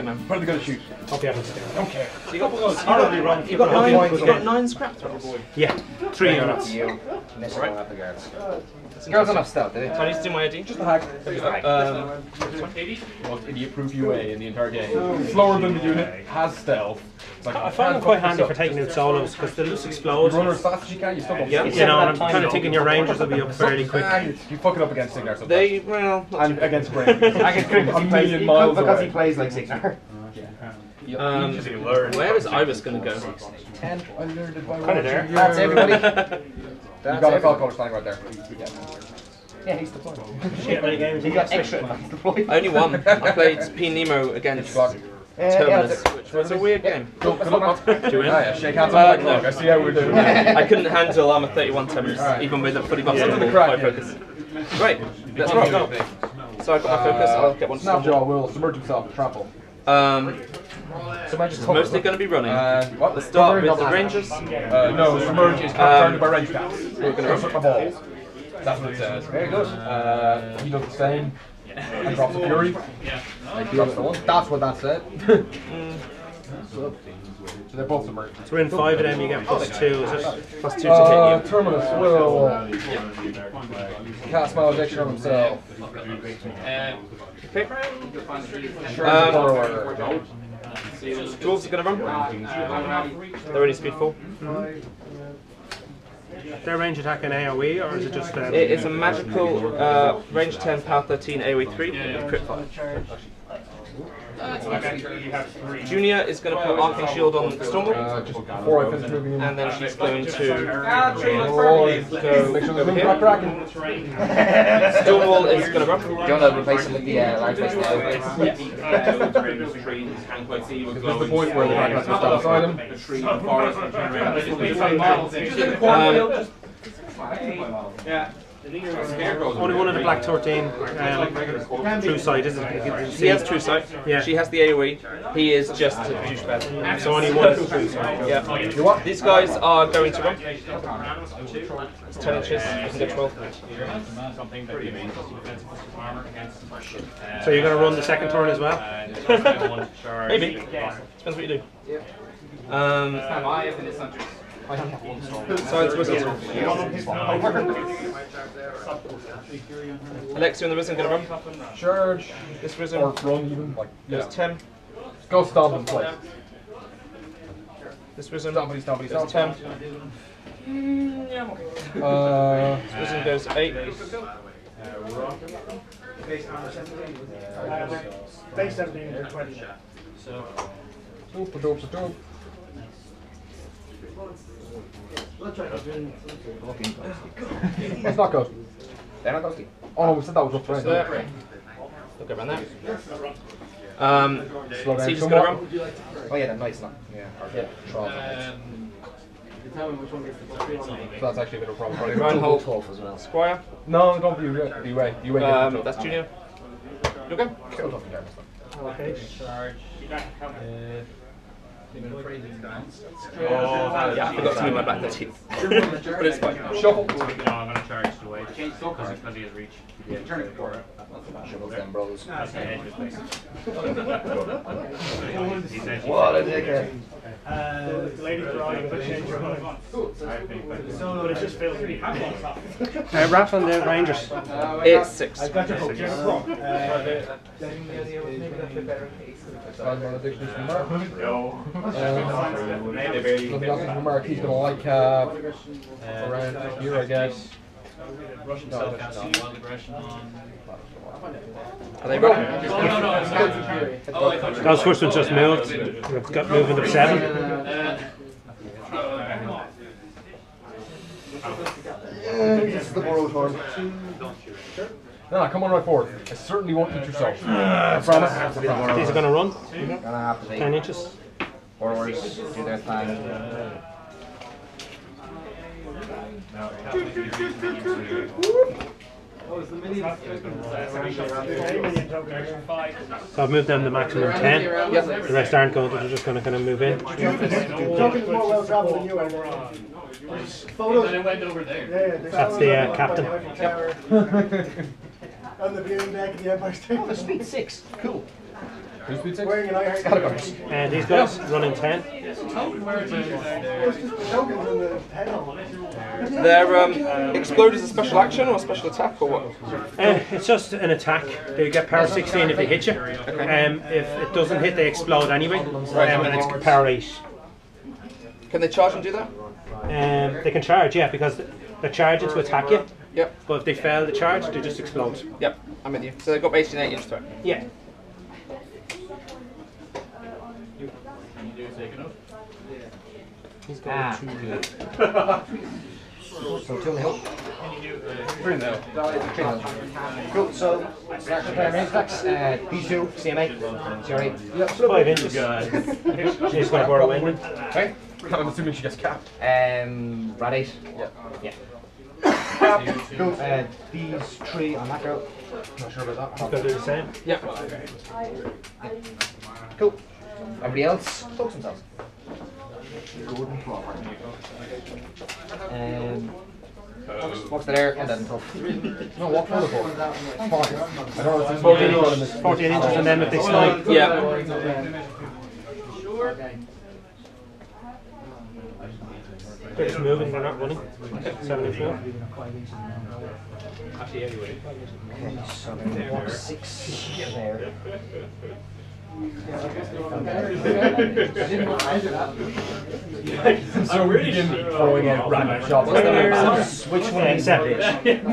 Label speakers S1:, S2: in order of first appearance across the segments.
S1: two man.
S2: Probably gonna shoot.
S3: Hope you haven't.
S2: Don't care.
S1: So you got,
S3: Horribly wrong.
S1: you got
S3: Hope you
S1: nine.
S3: haven't
S1: You got nine scrap thralls.
S3: Yeah, three units.
S1: Right.
S4: all at the guards. Girls enough stealth, did
S1: So I need to do my ID.
S2: Just a hack.
S1: Um,
S2: Most idiot-proof UA in the entire game. Slower than the unit, has stealth. Like
S3: I find them quite handy for taking out solos because they'll just
S2: You
S3: explode.
S2: run as fast as you can, you still don't
S1: Yeah.
S3: You know, and I'm kind of thinking your rangers will be up fairly quick.
S2: You, you fuck it up against Cygnar sometimes.
S1: they well. not
S2: and against Brain.
S4: I can
S2: a
S4: because he plays,
S2: million miles
S4: because he plays like Cygnar.
S1: Um, where is Ibis gonna go?
S2: Ten. I learned it by
S3: Kinda there.
S2: watching
S4: That's
S2: you.
S4: everybody.
S2: You
S4: That's
S2: got a
S4: everybody.
S2: Falco standing right there. Yeah.
S4: Yeah, he's deployed.
S3: Shit, many games
S4: He
S3: you
S4: got
S3: got.
S4: extra advanced deployed.
S1: Only one. I played P Nemo against
S2: Block.
S4: Uh, yeah,
S1: Terminus,
S4: that's
S1: which was a weird game.
S2: Cool, good luck, man.
S3: Do you?
S2: Ah, yeah, shake hands on
S1: Uh,
S2: the
S1: no.
S2: clock. I see how we're doing.
S1: I couldn't handle Armor 31 Terminus,
S2: Alright.
S1: even with a fully buffed
S2: Yeah.
S1: yeah.
S2: the crack,
S1: high
S2: yeah.
S1: focus. Right, let's rock. So I've got my focus, I'll get one to
S2: Snapjaw will submerge himself, in trample.
S1: Um,
S2: So I just
S1: mostly going to be running.
S2: And what?
S1: Let's start with the Rangers.
S2: Uh, no, submerge is
S1: Um,
S2: concerned by range stats.
S1: we're gonna-
S2: Goes my balls. That's what it says. Very good. Uh, he does the same. And drops a fury. Drops the one. That's what that said. so they're both submerged.
S3: So we're in five of them, you get plus two. Is it?
S1: Plus two to
S2: Uh,
S1: hit you.
S2: Terminus will cast malediction on himself.
S1: Okay.
S2: Sure,
S1: Um,
S2: borrower.
S1: Dwarves are going to run. They're only speed 4.
S3: Their range attack in AoE, or is it just? Um,
S1: It is a magical uh, range 10, power 13, AoE 3, with crit 5. Junior is going to put Arcane Shield on Stormwall,
S2: Uh, just before I finish moving in.
S1: and then she's going to
S2: make sure there's
S1: over here.
S2: crack cracking.
S1: Stormwall is going to run.
S4: Do you want to replace him with the uh, large face now?
S2: This is the point where the crack cracking stuff beside him.
S1: Um,
S3: Only one of the black 13 um, true sight, is it? You
S1: he has True Sight.
S3: Yeah.
S1: She has the AoE. He is just a douchebag.
S3: So only one is true sight.
S1: Yeah.
S2: You what?
S1: These guys are going to run. It's 10 inches. You can get 12.
S3: So you're going to run the second turn as well?
S1: Maybe. Depends what you do. Um, Science wizards. Alexia and the Risen going to run.
S2: Charge.
S1: This
S2: Or
S1: Risen
S2: run even. Like, yeah.
S1: goes 10.
S2: Go stomp in place.
S1: This Risen
S2: Stompity, stompity,
S1: goes
S2: stomp.
S1: 10.
S2: Uh,
S1: This Risen goes 8.
S5: Base 17 to 20.
S2: doop, doop, doop. That's not good.
S4: They're not ghosty.
S2: Oh no, we said that was up to
S1: There.
S2: range.
S1: Look around that. Um,
S2: Slow down
S1: Siege's
S2: somewhat.
S1: going to run.
S4: Oh yeah, they're nice, not. Yeah. Yeah. Troll.
S2: So that's actually a bit of a problem. Probably.
S1: Reinholdt.
S4: Twelve as well.
S1: Squire.
S2: No, don't be away. Be away. Be away.
S1: Um, that's Junior. You okay?
S2: Still tough in there.
S3: Okay.
S1: Yeah, I forgot to move my black 13. but it's fine.
S2: Shuffle.
S4: Shovels
S2: What a dickhead.
S5: Uh, lady.
S3: Uh, Raph and the Rangers.
S1: It's 6.
S5: I've got your book. You're wrong.
S2: Bad malediction from Mark. Um, nothing else from Mark. He's gonna like uh, around here, I guess. No, that's not.
S1: Are they running?
S3: Those first ones just moved. We've got movement of seven.
S2: This is the borrowed horn. No, come on right forward. I certainly won't eat yourself. I promise. I promise.
S3: These are going to run.
S4: Gonna have to
S3: 10
S4: take
S3: inches.
S4: forwards, do their thing.
S3: So I've moved them the maximum 10. The rest aren't going, they're just going to kind of move in.
S5: Talking more well traveled than you are. There's Photos. Yeah, yeah, there's
S3: That's the, uh, captain.
S5: of Eiffel Tower On the viewing deck of the Empire State.
S4: Speed six. Cool.
S2: Who's speed six?
S5: Wearing an eye
S2: Scattergoers.
S3: And these guys running 10.
S5: Tokens in the head.
S1: Their um, explode is a special action or a special attack or what?
S3: Uh, it's just an attack. They get power 16 if they hit you. Um, if it doesn't hit, they explode anyway. Um, and it's power 8.
S1: Can they charge and do that?
S3: Um, they can charge, yeah, because they're charging to attack you.
S1: Yep.
S3: But if they fail the charge, they just explode.
S1: Yep. I'm with you. So they've got basically an 8 inch threat.
S3: Yeah. He's going
S4: Ah.
S3: to.
S4: So two on the hill.
S2: Three now.
S4: Three on the hill. Cool, so start to play range attacks. Uh, P2, CMA, CR8.
S3: Five inches. She's going to borrow wind.
S4: Right?
S2: I'm assuming she gets capped.
S4: Um, Rad 8.
S2: Yeah.
S4: Yeah. cool. Uh, these three on that girl. Not sure about
S3: He's
S4: that.
S3: going to do the same.
S1: Yeah.
S4: Cool. Everybody else, focus themselves. Gordon Crawford. Um, to there and then. No, walk for the ball. Fine.
S2: I don't know if this
S3: 14
S2: running
S3: inches, 14 inches, and then if they snipe,
S1: Yeah.
S3: they're just moving, they're not running. Seven inch move.
S4: Okay, so walk six there.
S2: So we begin throwing out random shots.
S3: Where's-
S4: Which one is
S3: seven.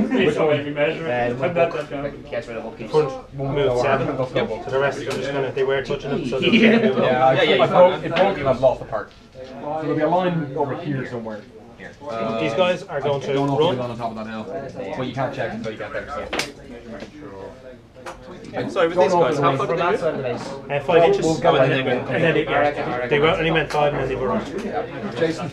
S2: Which one?
S4: Uh, one book. Rid of keeps.
S3: Front move seven.
S2: Yep.
S3: So the rest are just kind of, they were touching them, so
S4: Yeah.
S3: gonna.
S2: Yeah,
S1: Yeah, yeah,
S2: I
S1: you
S2: broke,
S1: can't.
S2: it broke and I've lost the part. So there'll be a line over here somewhere. Uh,
S3: These guys are going to run.
S2: on top of that hill. But you can't check until you get there. So.
S1: Sorry, with these guys,
S2: if
S1: how far
S4: From that
S1: they
S4: side
S1: move?
S4: of the base.
S3: Uh, five inches.
S2: we'll go
S3: and
S2: ahead
S3: then,
S2: and
S3: and then they,
S4: I reckon- I reckon
S3: they were
S4: that's-
S3: only meant five and then they were on.
S2: Jason,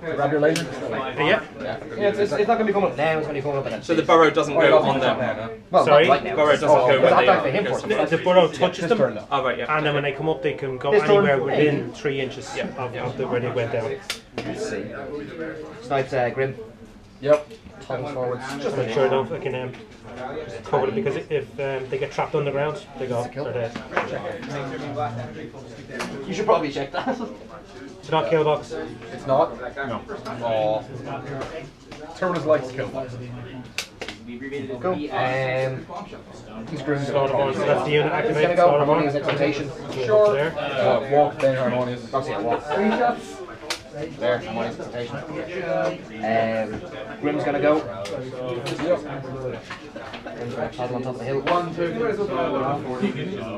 S2: grab your laser.
S3: Yeah.
S4: Yeah, it's, it's, it's not going to be coming up now, it's going to be coming up in
S1: So the burrow doesn't go on them.
S4: Well,
S3: Sorry?
S4: right now.
S1: Burrow doesn't
S4: Oh,
S1: go
S4: it's
S1: when they
S4: attack for him
S1: are.
S3: The, the burrow touches
S2: This
S3: them,
S2: though.
S1: Oh, right, yeah.
S3: and then when they come up, they can go
S4: This
S3: anywhere within three inches of, of the, where they went down.
S4: Let's see. Snipes uh, Grim.
S2: Yep.
S4: Tongues forwards.
S3: Just make sure though, I can um, just cover it because if um, they get trapped underground, they go. They're dead.
S4: You should probably check that.
S3: It's not kill box.
S2: It's not? No. Oh. Terminus likes kill box.
S4: Cool. Um, he's Grim.
S3: Slaughter. So that's the unit
S4: He's going to go. Harmonious
S3: bones.
S4: exaltation.
S3: Sure. There.
S2: Uh, walk, then harmonious.
S4: Obviously, I walk. There, harmonious exaltation. Um, Grim's going to go. Grim's going to paddle on top of the hill. One, two,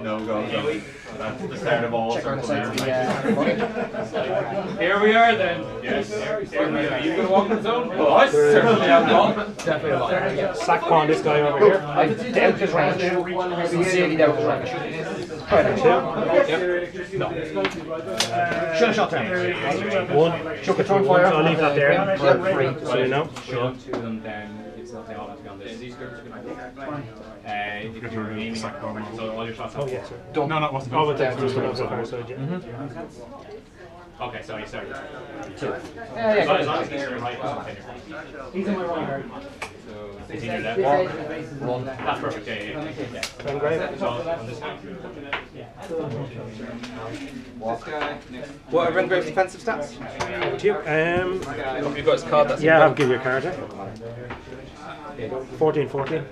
S6: No go. That's the start of all.
S4: Check around the side of the uh, harmonious.
S6: Here we are then. Yes. Here we are. You gonna walk the zone? Well, I certainly am not.
S2: Definitely a line.
S3: Sack pawn this guy over
S4: Cool.
S3: here.
S4: I doubt his range. Sincerely doubt his range. Right, Should have shot down.
S3: One.
S4: Chuck a throw fire.
S3: I'll leave that there.
S4: Yep,
S3: For, so you know.
S6: Sure. Two of them down. It's not they all have to be on this. These groups are gonna. Uh, if you're aiming, so all your shots.
S3: Oh yes, sir.
S6: No, no, it wasn't.
S3: Oh, but that's just when I was on fire side, yeah.
S6: Okay, sorry, sorry.
S4: Yeah,
S6: As long as
S4: yeah.
S6: long as you're right, it's
S5: He's in my right
S6: So it's either that or
S4: Run.
S6: that's perfect. Yeah, yeah, yeah.
S3: Turn grave.
S6: So on this one.
S1: What are Rengrave's defensive stats?
S3: Over to you. Um,
S1: Have you got his card? That's
S3: yeah, I'll give you a card. eh? 14, 14.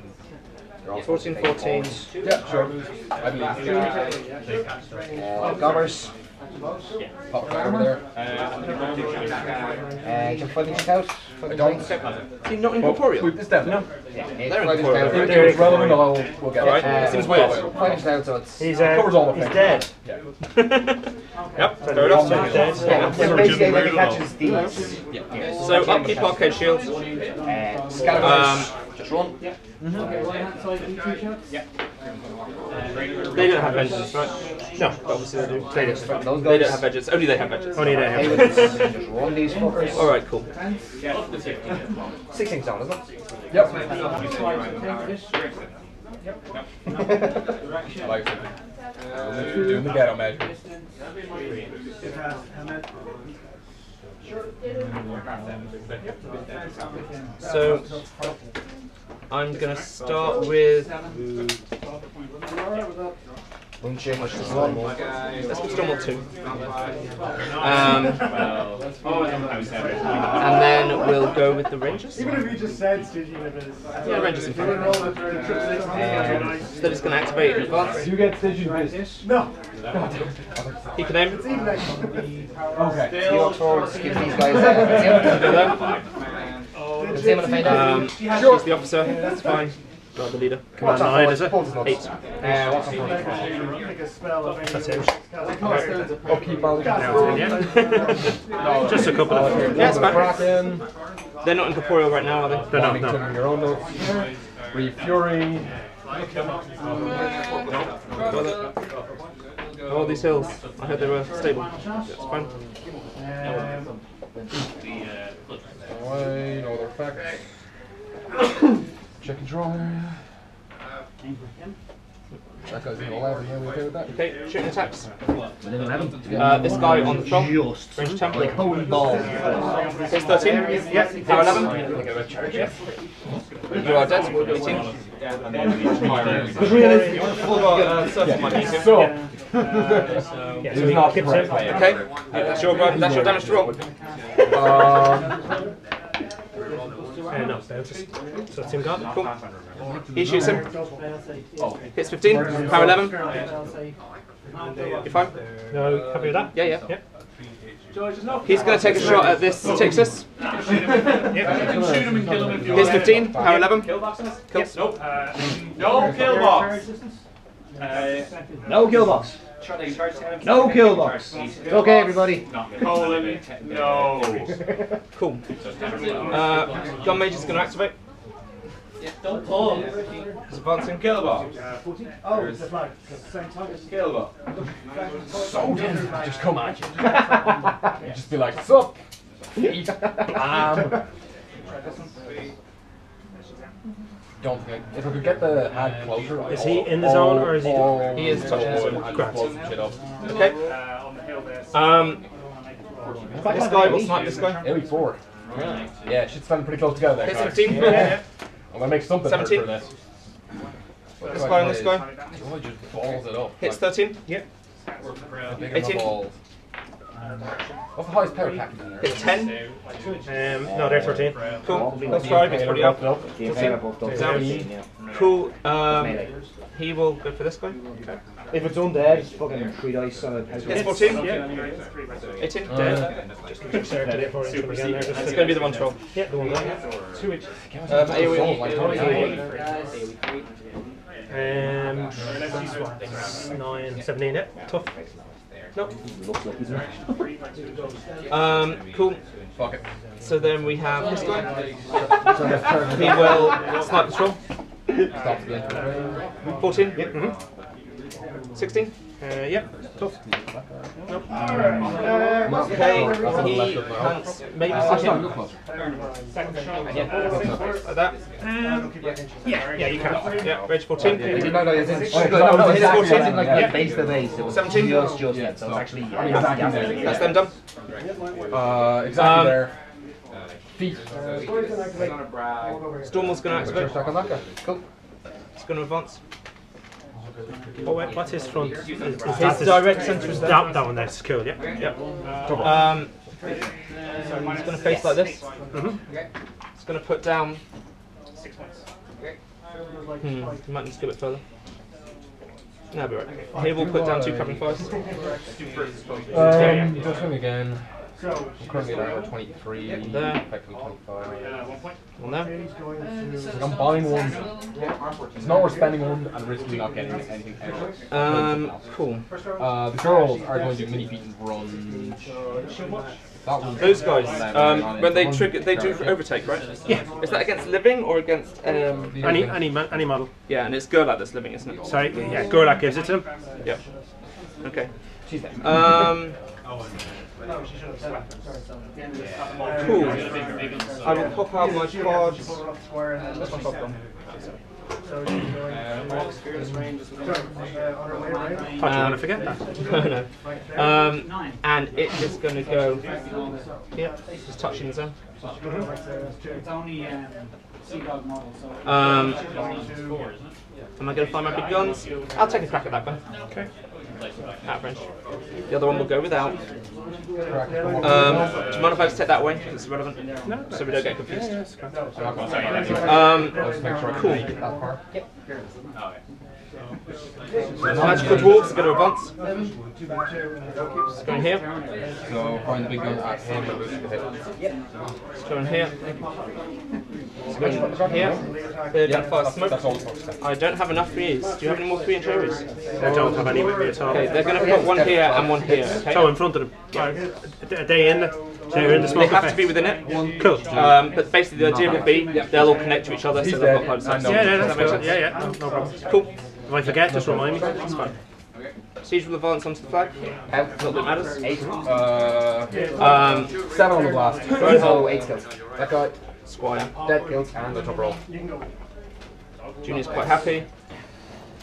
S1: 14, 14.
S2: Yeah, sure. I believe.
S4: Uh, Gobbers.
S2: Pop it over there.
S4: Uh, can five inches out. Five
S2: I don't.
S4: inches out.
S1: Is he not incorporeal?
S2: Sweep this down. No.
S4: Yeah,
S1: They're
S4: five inches
S1: incorporeal.
S2: If it's relevant, I'll, we'll get
S1: Alright,
S2: it.
S1: seems weird.
S4: Five inches out, so it's.
S3: He's, uh,
S2: Covers all the
S3: he's dead.
S2: Yeah.
S1: Yep,
S3: So
S1: fair
S3: the
S1: enough.
S3: option dead.
S4: Yeah, so basically, like it catches these.
S1: So upkeep arcane shields.
S4: Uh, scatterers. Just run.
S3: They don't have vengeance, right? No, obviously they do. They do.
S4: Those
S1: They
S4: guys.
S1: don't have edges. Only they have edges.
S3: Only they have.
S4: let's just run these fuckers.
S1: Alright, cool.
S4: Six inches down, isn't it?
S2: Yep. I like it. Uh, doing the ghetto measures.
S1: So I'm gonna start with
S4: Wouldn't change much this one.
S1: Let's go Stormwall 2. Um,
S6: I was there.
S1: and then we'll go with the Rangers.
S5: Even if you just said Stygian Abyss.
S1: Yeah, Rangers in front.
S5: roll the trip six.
S1: Um, so just going to activate in advance.
S2: You get Stygian Fist.
S5: No,
S1: He can aim.
S5: it's even like.
S2: Okay.
S4: You walk forward, give these guys a
S1: Go there.
S4: Let's see him on the faint
S1: Um, she's the officer. That's fine. Not the leader.
S3: Command 9, is it?
S1: Eight.
S2: Uh, what's the point?
S5: Take a spell of any
S3: That's it.
S2: Upkeep value.
S3: Yeah. Just a couple of.
S1: Yeah, it's fine. They're not incorporeal right now, are they?
S3: They're not, no.
S2: your own notes. Breathe Fury.
S1: All these hills. I heard they were stable. That's fine.
S2: Away, no other effects. Check and draw area. That guy's in 11, yeah, we okay with that?
S1: Okay, shooting attacks.
S4: Within 11.
S1: Uh, this guy on the top.
S4: Just.
S1: Range 10.
S4: Like holy ball.
S1: Hits 13. Yeah. Power 11. You are dead. 18. Full uh, surface might be
S2: So,
S3: Yeah, so
S2: He's not
S3: he keeps
S2: correct
S3: it.
S1: Okay, that's your that's your damage to roll.
S2: um,
S3: Uh, no, bounces. So that's him gone.
S1: Cool. He shoots him. Hits 15. Power 11. You fine?
S3: No, happy with that?
S1: Yeah, yeah.
S3: Yep.
S1: He's going to take a shot at this Texas.
S6: Shoot him and kill him if you
S1: Hits
S6: want.
S1: 15. Power 11.
S6: Kills. Nope. Uh, no kill box. Uh,
S4: No kill box. No kill box. It's okay, everybody.
S6: colon. No.
S1: Cool. Uh, gun mage is going to activate.
S6: Don't pull.
S1: He's advancing.
S6: Kill box.
S5: Oh, it's a flag. Same time.
S6: Kill box.
S2: so. Just come at you. You just be like, sup? Eat. Blam. Don't think if we could get the hand closer.
S3: Is he in the zone or is he-
S2: all-
S1: He is touching the zone.
S2: I'd
S3: Correct.
S2: blow some shit up.
S1: Okay. Um, this guy will snipe this guy.
S2: Every four. Yeah, shit's standing pretty close together there.
S1: Hits
S2: guys.
S1: 15.
S2: I'm gonna make something hurt for this.
S1: This guy and this guy.
S2: Really just balls it up.
S1: Hits
S2: like,
S1: 13.
S3: Yep.
S1: 18.
S2: Balls. What's the highest power package in there?
S1: Hits 10.
S3: Um, no, they're 13.
S1: Cool. That's 5. It's pretty up.
S4: Game player both up.
S1: Down. Cool. Um, he will go for this guy.
S4: If it's undead, it's fucking three dice on a
S1: Hits 14. 18.
S2: Uh,
S3: Just there to for him again.
S1: It's going to be the one troll.
S3: Yeah, the one there.
S1: Um, AoE.
S2: like
S3: Um, nine, seventeen. Yeah, tough.
S4: Nope.
S1: Um, cool.
S2: Fuck it.
S1: So then we have this guy. he will snipe
S2: patrol.
S1: 14? Yep. Mm -hmm. 16?
S3: Uh, yep, tough.
S1: Nope. Uh. He maybe second.
S2: Second shot.
S1: Yeah, that.
S3: Um, yeah, yeah, you can.
S1: Yeah, Reg 14.
S2: No, no, it's
S4: no, it's Like. Base to base.
S1: 17.
S2: Yeah.
S4: So it's actually.
S2: Yeah.
S1: That's them done.
S2: Uh, exactly
S1: um,
S2: there. Feet.
S1: Going to activate.
S2: Cool.
S1: It's going to advance.
S3: Oh, wait, what's his front? Is, is
S1: His
S3: that his-
S1: direct centre is there.
S3: That, that one there's cool, yeah.
S1: Yep. Um, he's going to face like this.
S3: Mhm.
S1: He's going to put down. Six points. Hmm, you might need to go a bit further. No, be right. He will put down two covering fires.
S2: Um, just him again. I'm currently at 23,
S1: There.
S2: effectively 25.
S1: One there.
S2: Like I'm buying one. It's not worth spending one and risking not getting anything out.
S1: Um, cool.
S2: Uh, the girls are going to do mini feet and run. That one.
S1: Those guys, um, when they trigger, they do overtake, right? Yeah. Is that against living or against? Um,
S3: Any, any, ma- any model.
S1: yeah, and it's Gerlach that's living, isn't it?
S3: Sorry, yeah, Gorlak gives it to him.
S1: Yeah. Okay. Um. Cool. I will pop out my cards. Where's my card gone?
S5: So she's going.
S6: Uh, Box, Fearless Range is
S5: Sorry, uh, on her way, right?
S3: Thought you were
S1: Um,
S3: going to forget that.
S1: no. Um, and it's just going to go here, just touching the zone.
S6: It's only um, model, so.
S1: Um,
S6: Four, isn't it?
S1: am I going to find my big guns? I'll take a crack at that one.
S3: Okay.
S1: Out of range. The other one will go without. Um, do you mind if I just take that away? 'Cause it's relevant.
S3: No.
S1: So we don't get confused.
S2: I'm not going to say anything.
S1: Um,
S2: I'll just make sure I
S1: Cool.
S2: Can make it that far.
S1: Magical dwarves are going to advance. It's going here.
S2: So find the big gun at him and lose the hit.
S1: It's going here. It's going here. They're
S2: Yeah,
S1: going fire
S2: that's,
S1: smoke.
S2: that's all it's supposed to
S1: I don't have enough threes. Do you have any more three inch areas?
S3: I don't have any with me at all.
S1: Okay, they're going to put one here and one here. Okay.
S3: So in front of them. Are are they in? They're in the
S1: They
S3: smoke
S1: have to be within it.
S3: Cool.
S1: Um, but basically, the idea would be they'll all connect to each other, so
S2: He's
S1: they'll
S2: dead.
S1: not fight
S3: Yeah, yeah, that's
S1: that
S3: cool. Yeah, yeah, no, no problem.
S1: Cool.
S3: If I forget, just remind me.
S1: That's fine. Siege will advance onto the flag. Not that it matters.
S4: Eight.
S2: Uh,
S1: Um,
S2: seven on the blast.
S4: So eight kills.
S2: That guy.
S1: Squire.
S2: Dead kills and the top roll.
S1: Junior's quite happy.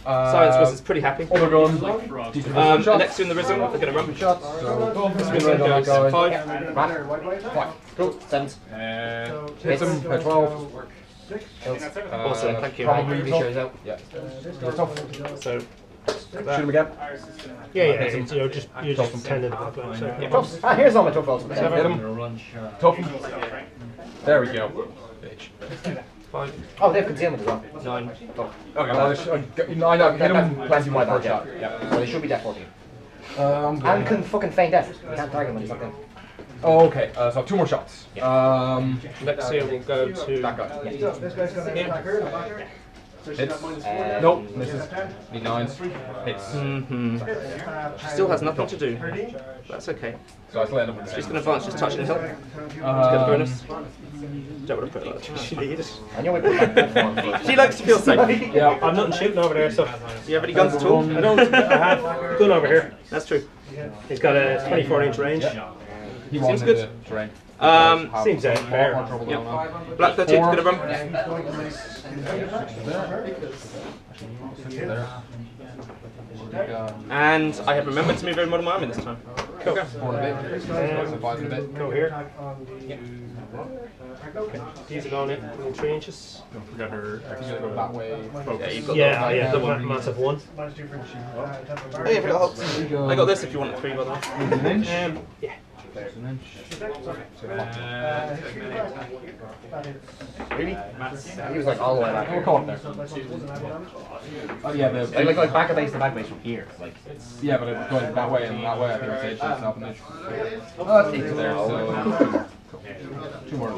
S2: Uh,
S1: Science Wizard's pretty happy.
S2: Other gun.
S1: Um,
S2: shots.
S1: Alexia in the Risen, they're going to run.
S2: shots. So
S1: This
S2: spin
S1: one's
S2: right
S1: going
S2: on
S1: to
S2: that
S1: five.
S2: Five.
S4: Cool. Sevens.
S6: Uh,
S2: Hits him at twelve.
S4: Kills.
S2: Uh,
S1: Awesome, thank you.
S2: Probably
S4: Three
S2: tough.
S4: shows out.
S2: Yeah. He's tough.
S1: So,
S2: Shoot him again.
S3: Yeah, yeah, it's, you're just you're just tending to the plan. So.
S4: Tough. Ah, here's all my tough rolls.
S2: Hit him. Tough him. There we go. Bitch.
S1: five,
S4: Oh, they have concealment as well.
S1: nine.
S2: Okay, well, I, sh- I, I know, hit him plenty
S4: my
S2: my
S4: bad,
S2: first
S4: yeah.
S2: shot. Yeah.
S4: So they should be dead 14.
S2: Um,
S4: And can fucking feign death. You can't target him when he's not in.
S2: Oh, okay, uh, so two more shots. Um,
S1: Lexia will go to.
S2: that guy.
S5: This guy's gonna attack her, attack her. So she's
S2: Hits.
S5: got minus
S4: Uh.
S2: Nope, misses. Need nines. Hits.
S1: hmm
S5: Uh,
S1: Still has nothing to do. That's okay.
S2: So I still end up with
S1: She's
S2: same.
S1: going to advance, just touching the hill. Get a
S2: Um,
S1: bonus. Don't want to put it like. She needs.
S4: I know we put that form.
S1: She likes to feel safe.
S2: yeah.
S3: I'm not shooting over there, so
S1: Do you have any guns at all?
S3: I don't. I have gun over here.
S1: That's true.
S3: He's got a 24 inch range.
S2: He
S1: Seems good.
S2: terrain.
S1: Um,
S3: seems, uh, fair.
S1: Yep. Black 13's going to run.
S2: There. Uh,
S1: And I have remembered to move over modern army this time. Cool.
S2: four and a bit. So five and a bit.
S3: Go here.
S5: On the.
S3: These are going in within three inches.
S6: don't forget her
S2: You that way.
S1: Yeah,
S3: Yeah,
S1: the,
S3: yeah,
S1: the
S3: the
S1: one.
S3: massive one.
S5: Minus two for temper bar.
S1: Oh, yeah, but it helps. I got this if you want three, by the way.
S3: Um, yeah.
S2: There's an inch.
S5: Uh,
S4: Really? He was like all the way back.
S2: We'll call it there.
S5: so that's what wasn't that damage?
S2: Oh yeah,
S4: Like,
S2: the,
S4: like, like back of base to back base from here. Like,
S2: yeah, but it's going that way and that way. I think it's edge. It's not an inch.
S4: oh, that's
S2: Into there, so two more.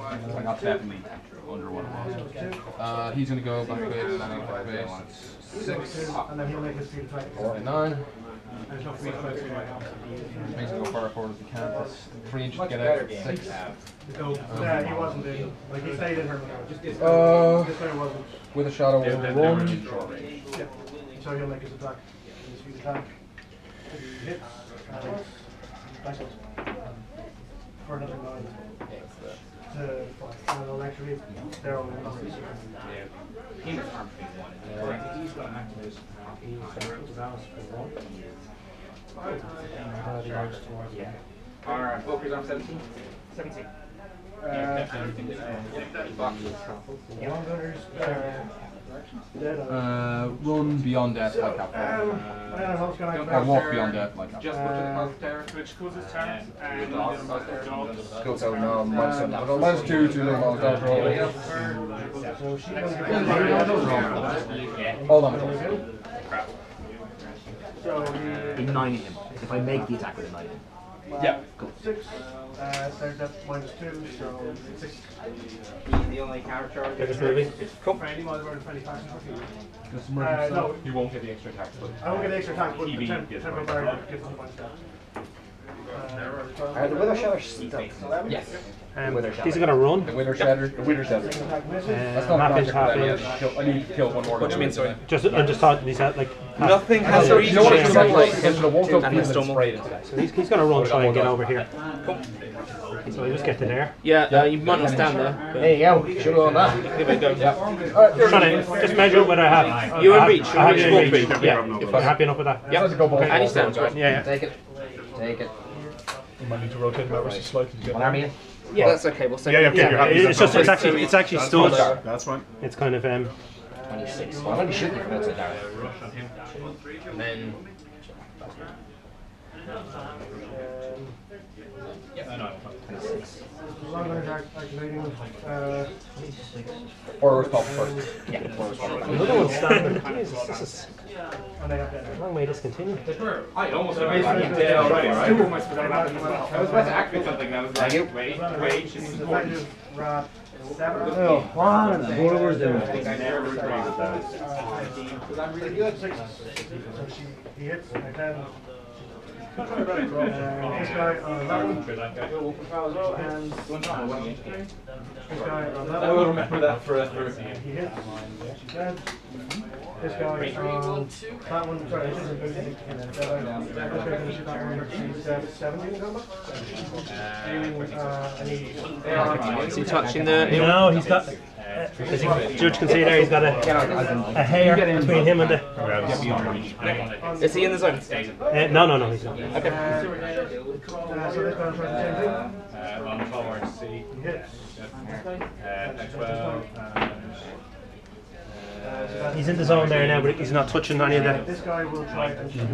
S2: I got definitely under what it was. Uh, he's gonna go back base, and back base. Six.
S5: And then he'll make his speed attack.
S2: Four and nine. Basically, go far forward as we can. Three inches get out. Six.
S5: Yeah, um, he wasn't in. Like he stayed in her.
S2: Uh,
S5: this way wasn't.
S2: With a shadow,
S6: we'll
S5: run. So he'll make his attack. His attack. Hits. Specials. For another nine. To an electric. They're all in the yeah.
S1: Our uh, poker's on 17? 17.
S5: Uh, uh,
S2: run beyond death
S5: so, like that. Um,
S2: uh, walk beyond death like that.
S1: Just uh,
S6: which causes terrors and dogs.
S4: So no, minus
S2: two to the wild dog roll. Hold on.
S5: So he,
S4: Igniting him. If I make the attack with igniting him.
S2: Yeah. Cool.
S5: six, uh, there's that minus two, so six.
S1: He's The only character.
S3: They're just moving.
S1: Cool.
S2: Just
S5: Uh, no,
S6: You won't get the extra attack, but
S5: I won't get the extra attack, but
S6: He
S5: the
S6: beat
S5: temp,
S6: gets
S5: temper
S6: one.
S5: bar gives him one shot.
S4: Are the Wither Shellers still?
S2: Yes.
S3: Um,
S4: Wither
S3: these are going to run.
S2: The winner shedder. The winner shedder.
S3: Uh,
S2: not
S3: half
S2: a
S3: inch,
S2: magic
S3: half inch.
S2: Kill- I need to kill one more.
S1: What do you mean, sorry?
S3: Just, I'm just thought these had like. half-
S1: Nothing has
S2: So,
S1: reached
S2: you know what?
S1: it.
S2: It's like it's the walk up
S1: And
S2: and
S1: the
S2: then
S1: stumble.
S2: sprayed instead.
S3: So he's, he's going to run, try and get over here. So we just get to there.
S1: Yeah, uh, you might not stand there.
S4: There you go. Should on that.
S1: Give it a go.
S3: Just trying to just measure what I have.
S1: You're in
S3: I have-
S1: reach,
S3: I
S1: you're
S3: have
S1: in
S3: you in
S1: reach.
S3: reach. Yeah, you're happy enough with that?
S1: Yep.
S2: Let's go both.
S1: And he stands, right?
S3: Yeah, yeah.
S4: Take it. Take it.
S7: You might need to rotate him ever so slightly to get
S4: One army in.
S1: Yeah, that's okay. We'll say.
S7: Yeah, yeah,
S3: Yeah,
S7: you're happy.
S3: it's just it's actually it's actually stood.
S7: That's fine.
S3: It's kind of um.
S4: 26. Well, I'm going to be shooting you from outside there.
S1: And then
S5: Long range act- activating, uh,
S2: Or was pop first.
S4: Yeah.
S3: Another one standing. Jesus, this is
S5: and they have that.
S3: long may this continue.
S6: I almost had it dead already, right? I almost forgot about them. I was about to activate something, I was like, wait, wait, this is important.
S5: Effective, rat, seven.
S4: Oh, one. What was doing?
S6: I think I never agreed with that.
S5: Because I'm really good. Six. So she, he hits, I can. This guy on that one, and this guy on that
S6: I will remember that forever.
S5: he she's dead. This guy on that one, sorry, this isn't moving, and then that one, this guy can that one, she's uh, seventeen combat. And, uh, and he,
S1: is he touching the?
S3: No, he's got. Uh, as Judge can see there, he's got a, a hair between him and the.
S1: Is he in the zone?
S3: Uh, no, no, no, he's not.
S5: uh, so this guy's trying the same thing.
S6: Uh, run forward, C,
S5: He hits.
S6: uh, X12, and, uh,
S3: He's in the zone there now, but he's not touching any of the.
S5: This guy will try and shoot.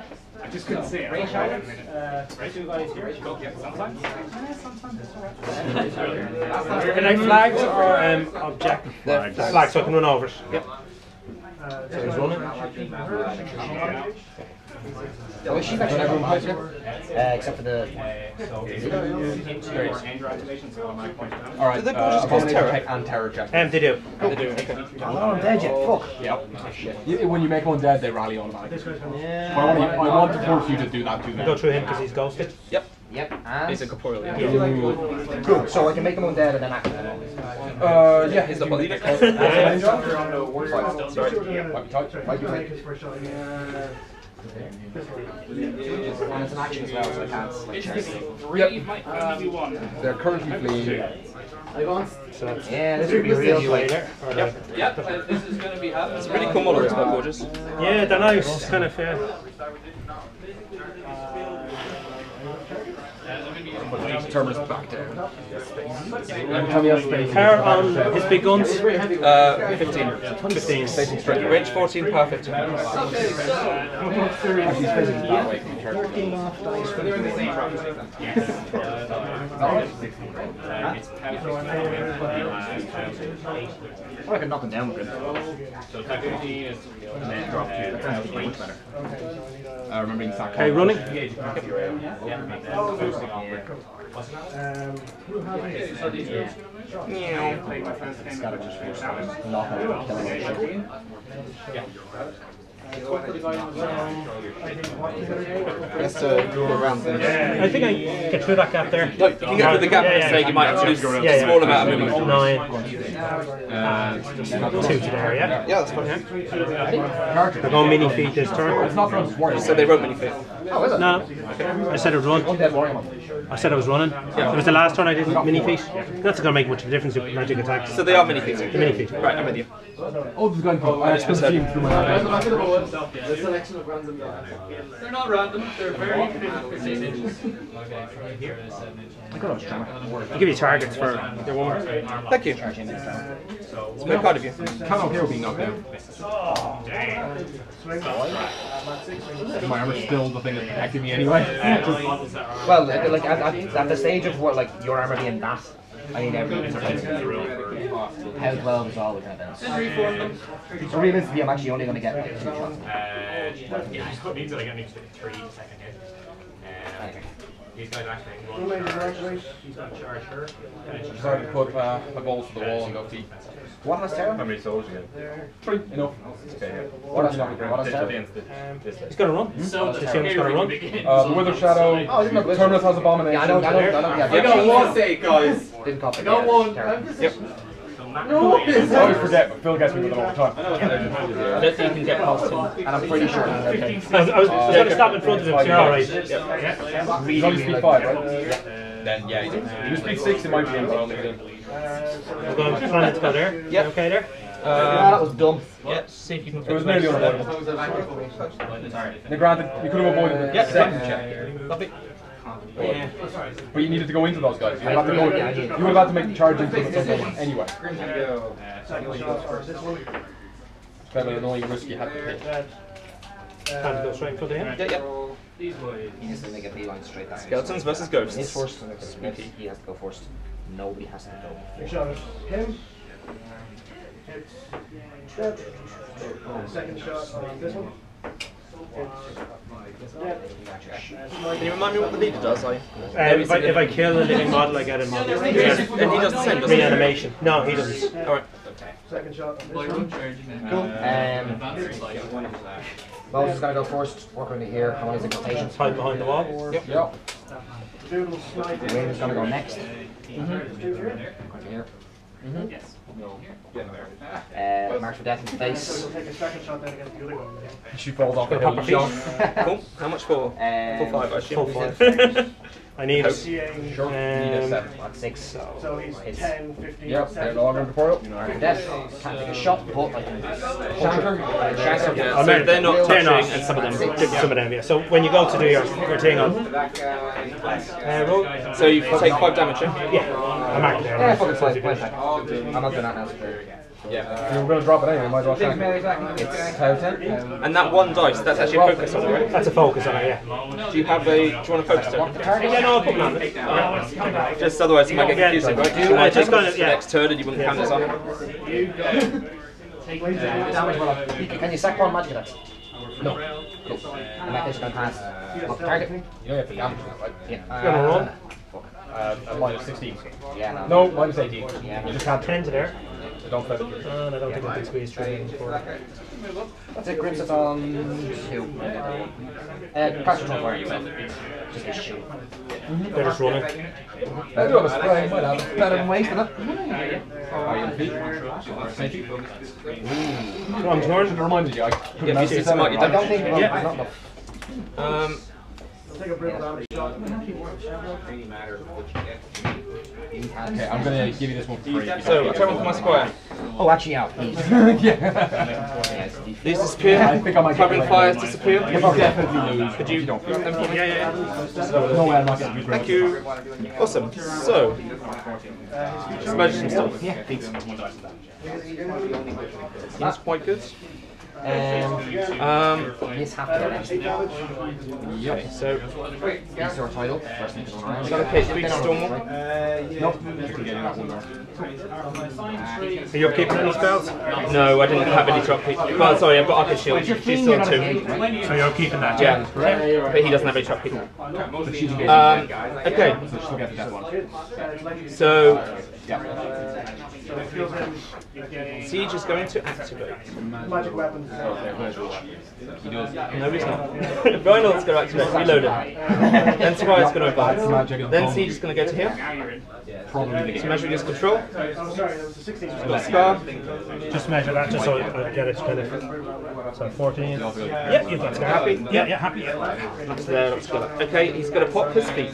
S1: Yeah, that's.
S6: I just couldn't see it. Uh, two guys here. Yeah, sometimes.
S3: Are they flags or um, objective?
S1: They're
S3: Flags. Flags, so I can run over it.
S1: Yep.
S5: Uh,
S3: So he's running.
S4: Oh, she's actually everyone plays here. Uh, except for the.
S6: Change your activation, so I might point it out.
S2: All right.
S1: Do they both just cost
S2: abomination
S1: terror?
S2: and terror check.
S3: Um, they do.
S1: They do. Okay.
S4: Oh, I'm dead yet. Fuck.
S2: Yep. You- When you make one dead, they rally automatically.
S5: This guy's gonna.
S2: I want, I want to force you to do that to
S3: Go through him because he's ghosted.
S1: Yep.
S4: Yep. And.
S1: He's a corporeal. Yeah.
S4: Good. So I can make them undead and then activate them.
S2: Uh, yeah.
S1: He's the body.
S2: Sorry. Might be tight. Might be tight.
S5: Make his first shot. Uh,
S4: And it's an action as well, so I can't. Like, charge.
S2: They're currently fleeing.
S4: Yeah, this would be real tight.
S1: Yep. Yep. This is going to be happening. It's a really cool model. It's quite gorgeous.
S3: Yeah, they're nice. It's kind of uh,
S2: Terminus back down.
S3: Power on his big guns.
S1: Uh, 15.
S3: 15.
S2: Facing straight.
S1: Range 14, power 15.
S2: Actually, he's physically that way. can you turn it?
S4: I can knock them down with it.
S6: So type 15 is and then drop to
S2: Much better. Uh, remembering Zach.
S3: Okay, running.
S5: Um, who has it?
S2: Gotta just force them. Knock out, kill him.
S5: I think what is it?
S1: Has to go around things.
S3: I think I can get through that gap there.
S1: No, you can get through the gap.
S3: Yeah, yeah.
S1: So you might have to lose
S3: Yeah,
S1: a
S3: yeah.
S1: small amount of movement.
S3: Nine.
S2: Uh,
S3: Two to there, yeah?
S1: Yeah, that's fine.
S3: They're going mini feet this turn.
S2: It's not from Warrior.
S1: So they wrote many feet.
S4: Oh, is it?
S3: No, I said I was run.
S4: Undead warrior man.
S3: I said I was running. It was the last turn I did mini feet. That's not gonna make much of a difference with magic attacks.
S1: So they are mini feet.
S3: The mini feet.
S1: Right, I'm with you.
S2: Oh, this is going for. I still see him through my eyes.
S6: They're not random, they're very
S3: I'll give you targets for your woman.
S1: Thank you. It's very kind of you.
S2: Cannot hear being knocked down.
S5: Swing.
S2: My armor's still the thing that's protecting me anyway.
S4: Well, like like, at, at, at the stage of what like your armor being that, I need everything. How twelve is all we can do. So realistically, I'm actually only going to get like two shots.
S6: Uh, yeah, it means that I get an extra three second hit. Uh, these guys actually
S5: Who made the activate?
S6: She's got charge her. And she's
S2: Sorry to put uh, a ball to the wall and go feet.
S4: What has Terror?
S6: How many souls you get?
S2: Three, enough.
S6: Okay, yeah.
S4: What has Terror? What has
S6: This-
S4: Terror?
S6: against the- this
S3: He's gonna run.
S8: So
S3: Just assume he's gonna run.
S2: Uh, the Wither Shadow.
S4: Oh, isn't
S2: Terminus has Abomination.
S4: Yeah, I know, I know, I know. Yeah,
S1: I got one save, guys.
S4: Didn't copy.
S8: I got one.
S4: Terror.
S8: I'm just-
S1: Yep.
S8: No,
S2: I always forget, but Phil gets me with them all the time.
S1: I don't think you can get past him.
S4: And I'm pretty sure he's okay.
S3: I was, I was uh, going to stop in front of him, so you're alright.
S2: He's only speed five, right?
S6: Then, yeah, you
S2: If you speed six, it might be in, but I don't think it is.
S3: We're going to plan to go there.
S1: Yep.
S3: Okay there?
S4: Ah, that was dumb.
S1: Yeah, see if you can
S2: It was nearly unavoidable. Now granted, you could have avoided the
S1: Yeah,
S2: second check.
S1: Lovely.
S2: But you needed to go into those guys. You would have to go. You would have had to make the charge into them at some point anyway.
S5: Second shot on this one.
S2: It's kind of an annoying risk you had to take.
S3: Time to go straight for the end.
S1: yeah.
S4: He needs to make a beeline straight down.
S1: Skeletons versus ghosts.
S4: He's first. He has to go first. Nobody has to go.
S5: big shot at him. Hits. Dead. Second shot on this one. Hits. Dead.
S1: Can you remind me what the leader does? I.
S3: Um, if, I, if I kill a living model, I get a model.
S1: And he does the same, doesn't?
S3: Reanimation. No, he doesn't.
S1: Alright.
S5: Second shot on this one.
S4: Um, Moses is gonna go first. Work on it here. How many incantations?
S3: Hide behind the wall.
S1: Yep.
S2: Yeah.
S5: Doodle snipe.
S4: Wayne is gonna go next.
S5: Two here.
S4: Right here.
S6: Getting there.
S4: Uh, march for death in the face.
S5: We'll take a second shot then against the other one.
S2: She falls off the
S3: Pop
S2: hill.
S3: a
S2: you shot.
S3: piece.
S1: Cool. How much for? Full
S4: Um,
S1: five, I assume.
S3: Full five. I need a
S5: Seeing.
S2: Sure. Need a
S3: Um,
S2: seven.
S4: What, six?
S5: So he's 10, 15,
S2: Yep.
S5: 7.
S2: There's a longer before you.
S4: March for death. Can't take a shot, but I can.
S2: Shanker.
S4: Shanker.
S1: Yeah,
S3: I
S1: so
S3: mean,
S1: they're not
S3: they're not, and some of them, some of them, yeah. So when you go to do your, your thing on, uh, roll,
S1: So you take five damage, yeah?
S3: yeah, I marked it there.
S4: Yeah, fucking fine, fine, fine. I'm not doing that now.
S2: If you were going to drop it anyway, you might as well shank it.
S4: It's
S2: How?
S1: And that one dice, that's actually a focus on it, right?
S3: That's a focus on it, yeah.
S1: Do you have a? Do you want to focus
S4: What,
S1: it?
S3: Yeah, no, I'll put it on.
S1: Just otherwise it might get
S3: Yeah,
S1: confusing, right?
S3: do-
S1: So
S3: I
S1: I
S3: just
S1: just
S3: gonna-
S1: going to
S3: yeah.
S1: next turn and you wouldn't count this on.
S4: Damage. Can you sack one magic attack? No. Cool. The mech is gonna pass. Lock target.
S2: You don't have to damage that, right?
S4: Yeah.
S3: Gonna roll.
S2: Uh, uh, minus 16.
S4: Yeah, no.
S2: No, minus 18.
S4: Yeah.
S2: You just can't
S3: Ten to there.
S2: So don't play with
S3: Uh, and I don't think I can squeeze through it before.
S4: That's it. Grips it on two. Uh, cast control fire yourself. Just get shoot.
S3: They're just running.
S2: I do have a spray, might have it.
S4: Better than wasting it.
S2: Are you in feet? Thank you.
S3: Wrong turn.
S2: Should have reminded you. I
S1: Yeah,
S2: That's
S1: you see,
S2: the
S1: you
S4: I don't think well,
S3: Yeah.
S4: there's not enough.
S5: Take a brutal damage shot.
S2: Okay, I'm gonna give you this one free.
S1: so I turn one for my squire.
S4: Oh, actually, yeah, please.
S2: yeah.
S4: Yes, defeat.
S1: These disappear.
S2: I think I might get
S1: Covering fires disappear.
S2: You definitely lose.
S1: Could you grab them for me?
S3: Yeah, yeah, yeah.
S2: No way I'm not getting you
S1: Thank you. Awesome. So, uh, let's some stuff.
S4: Yeah, beats.
S1: That's quite good.
S4: Um,
S1: Um,
S4: he's half to next.
S1: okay, so
S4: He's our title. First thing to go around.
S1: Is that okay? Speak to Stormwall?
S4: Nope.
S3: Are you keeping any spells?
S1: no, I didn't have any drop heat. Well, sorry, I've got Arcane Shield. She's still two.
S3: So you're keeping that?
S1: Yeah, but he doesn't have any drop heat. Um, okay, so Siege is going to activate.
S5: Magic weapons.
S1: No, he's not. Reinald's going to activate, reload it. Then Squire's going to advance. Then Siege is going to go to here. So measuring his control.
S5: Oh, sorry, that was a 16.
S1: Got Scar.
S3: Just measure that just so I get it kind of. So 14. Yeah, you've got
S1: Happy?
S3: Yeah, yeah, happy. Yeah.
S1: That's there, that's good. Okay, he's going to pop his feet.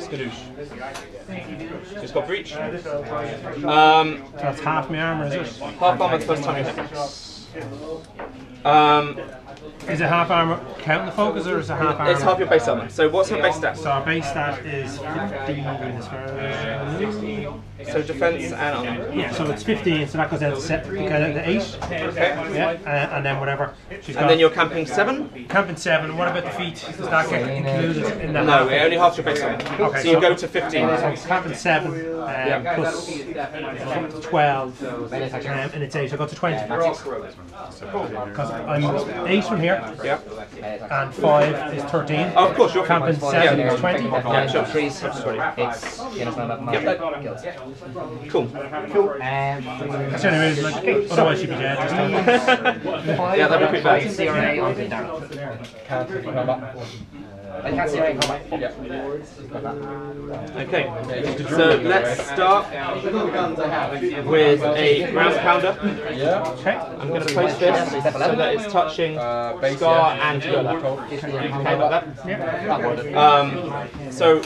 S1: Skadoosh. He's got breach. Um,
S3: That's half my armor, is it?
S1: half armor the first time you hit. Um,
S3: Is it half armor counting the focus or is it half armor?
S1: it's half your base armor. So what's your base stats?
S3: So our base stat is 15 as far as.
S1: So defense and armor.
S3: Yeah, so it's 15, so that goes down to, se- goes down to 8.
S1: Okay.
S3: Yeah, and, and then whatever. She's got
S1: And then you're camping seven?
S3: camping 7. What about the feet? Does that get included in that?
S1: No, it only half your base armor.
S3: Okay,
S1: So you
S3: so-
S1: go to 15.
S3: So it's camping 7 um, plus 12, um, and it's 8. So I go to 20. Because I'm 8 from here,
S1: Yeah.
S3: and 5 is 13.
S1: Oh, of course, you're
S3: Camping 7
S1: Yeah.
S3: is 20.
S1: Yeah, sure.
S4: Trees.
S1: Sorry.
S4: It's Guinness man up
S1: Yep.
S4: kills.
S1: Cool.
S4: Um,
S3: That's the only reason, like, otherwise she'd be dead. Just
S1: Yeah, that'd be pretty bad.
S4: CRA onto Darren.
S2: Can't combat.
S4: I can't see any combat.
S1: Okay, so let's start with a ground pounder.
S2: Yeah.
S3: Okay.
S1: I'm going to place this so that it's touching
S2: Uh, base,
S1: Scar
S2: yeah.
S1: and Yola. Okay, like that.
S3: Yeah.
S1: Um, so,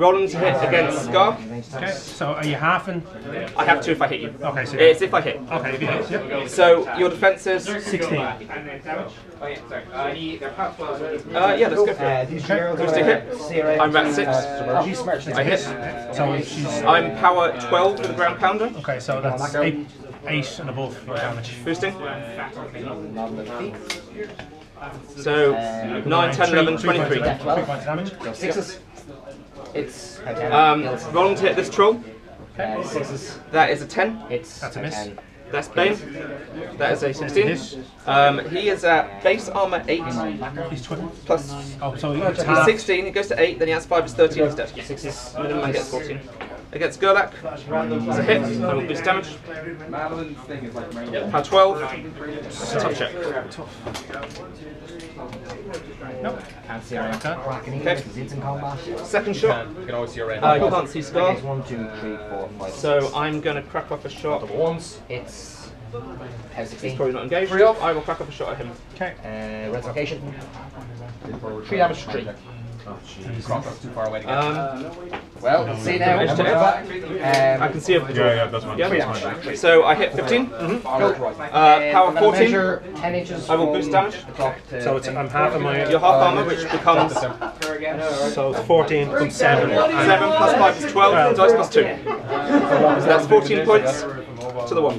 S1: rolling to hit against Scar.
S3: Okay. So are you halving?
S1: I have to if I hit you.
S3: Okay, so
S1: It's if I hit.
S3: Okay, if you hit, yep.
S1: So, your defense is.
S3: 16.
S1: Uh, yeah, let's go for it. Who's to hit? I'm at 6. I hit.
S3: So she's
S1: I'm power 12 with the ground pounder.
S3: okay. So that's eight, eight and above for damage.
S1: Boosting. So, 9, 10, 11,
S3: Three- three points
S1: 23.
S3: Three points of damage.
S4: Sixes. It's
S1: Um, rolling to hit this troll.
S4: uh, sixes.
S1: That is a 10.
S4: It's
S3: That's a miss.
S4: ten.
S1: That's Bane. That is a 16. Um, he is at base armor 8
S3: He's 12.
S1: plus
S3: Oh, so it's
S1: he's
S3: half.
S1: 16. He goes to 8, then he has 5 is 13 instead.
S4: Sixes.
S1: Minimum he gets 14. Against Gerlach, it's a hit. I will boost damage. Power 12. Tough check.
S3: Nope.
S4: Can't see any
S3: Okay.
S4: cracking
S1: Okay.
S4: it's in combat.
S1: Second shot.
S2: You can always see your end.
S1: Uh, you can't see Scar.
S4: It's one, two, three, four, five.
S1: So I'm going to crack off a shot.
S2: Once.
S4: It's how
S1: He's probably not engaged. I will crack off a shot at him.
S3: Okay.
S4: Uh, red location. Three damage. Three.
S2: Crop, that's too far away to get.
S1: Um,
S4: Well, see now.
S1: Damage to
S4: Um,
S1: I can see a
S7: Yeah, yeah, that's fine.
S1: Yeah.
S7: That's fine.
S1: So I hit 15.
S4: Cool.
S1: Uh, power
S4: I'm gonna
S1: 14.
S4: 10 inches
S1: I will boost damage.
S4: the clock
S3: So it's I'm half of my.
S1: Your half armor, which becomes
S3: So it's 14 from 7.
S1: 7 plus 5 is 12, dice plus 2. So that's 14 points to the 1.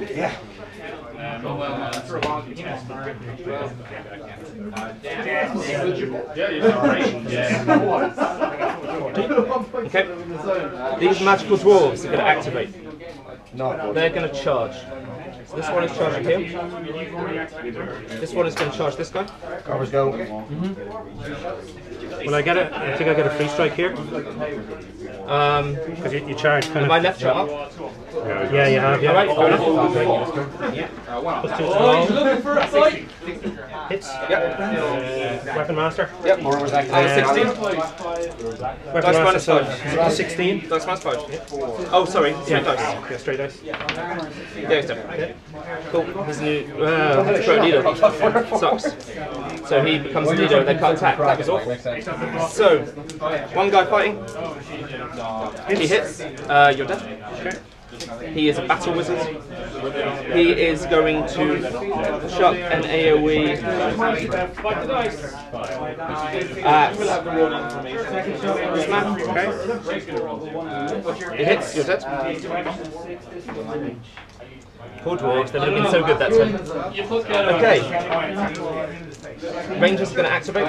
S1: Okay. These magical dwarves are going to activate.
S4: No.
S1: They're going to charge. So this one is charging here. This one is going to charge this guy.
S4: Covers go. Mm-hmm.
S3: Will I get it? I think I get a free strike here
S1: Um,
S3: because you, you charge kind
S1: my
S3: of.
S1: left shot up.
S3: Yeah, you have. Yeah.
S1: Alright, fair enough.
S3: Plus two to roll. Hits.
S1: Yep.
S3: Uh, weapon master.
S1: Yep.
S4: Or was that
S1: Uh, 16.
S3: Weapon
S1: Dice
S3: master.
S1: five.
S3: So 16.
S1: Dice minus 5. Oh, sorry. Three
S3: Yeah.
S1: dice.
S3: Yeah, straight dice.
S1: Yeah, it's done. Cool. His new. Uh, it's pro leader. Sucks. So he becomes a leader, they can't attack. That was awful. So, one guy fighting. He hits. Uh, you're dead. He is a battle wizard. He is going to chuck an AoE at this man. Okay. He hits. You're dead. Poor dwarves. They would have been so good that turn. Okay. Ranger's going to activate.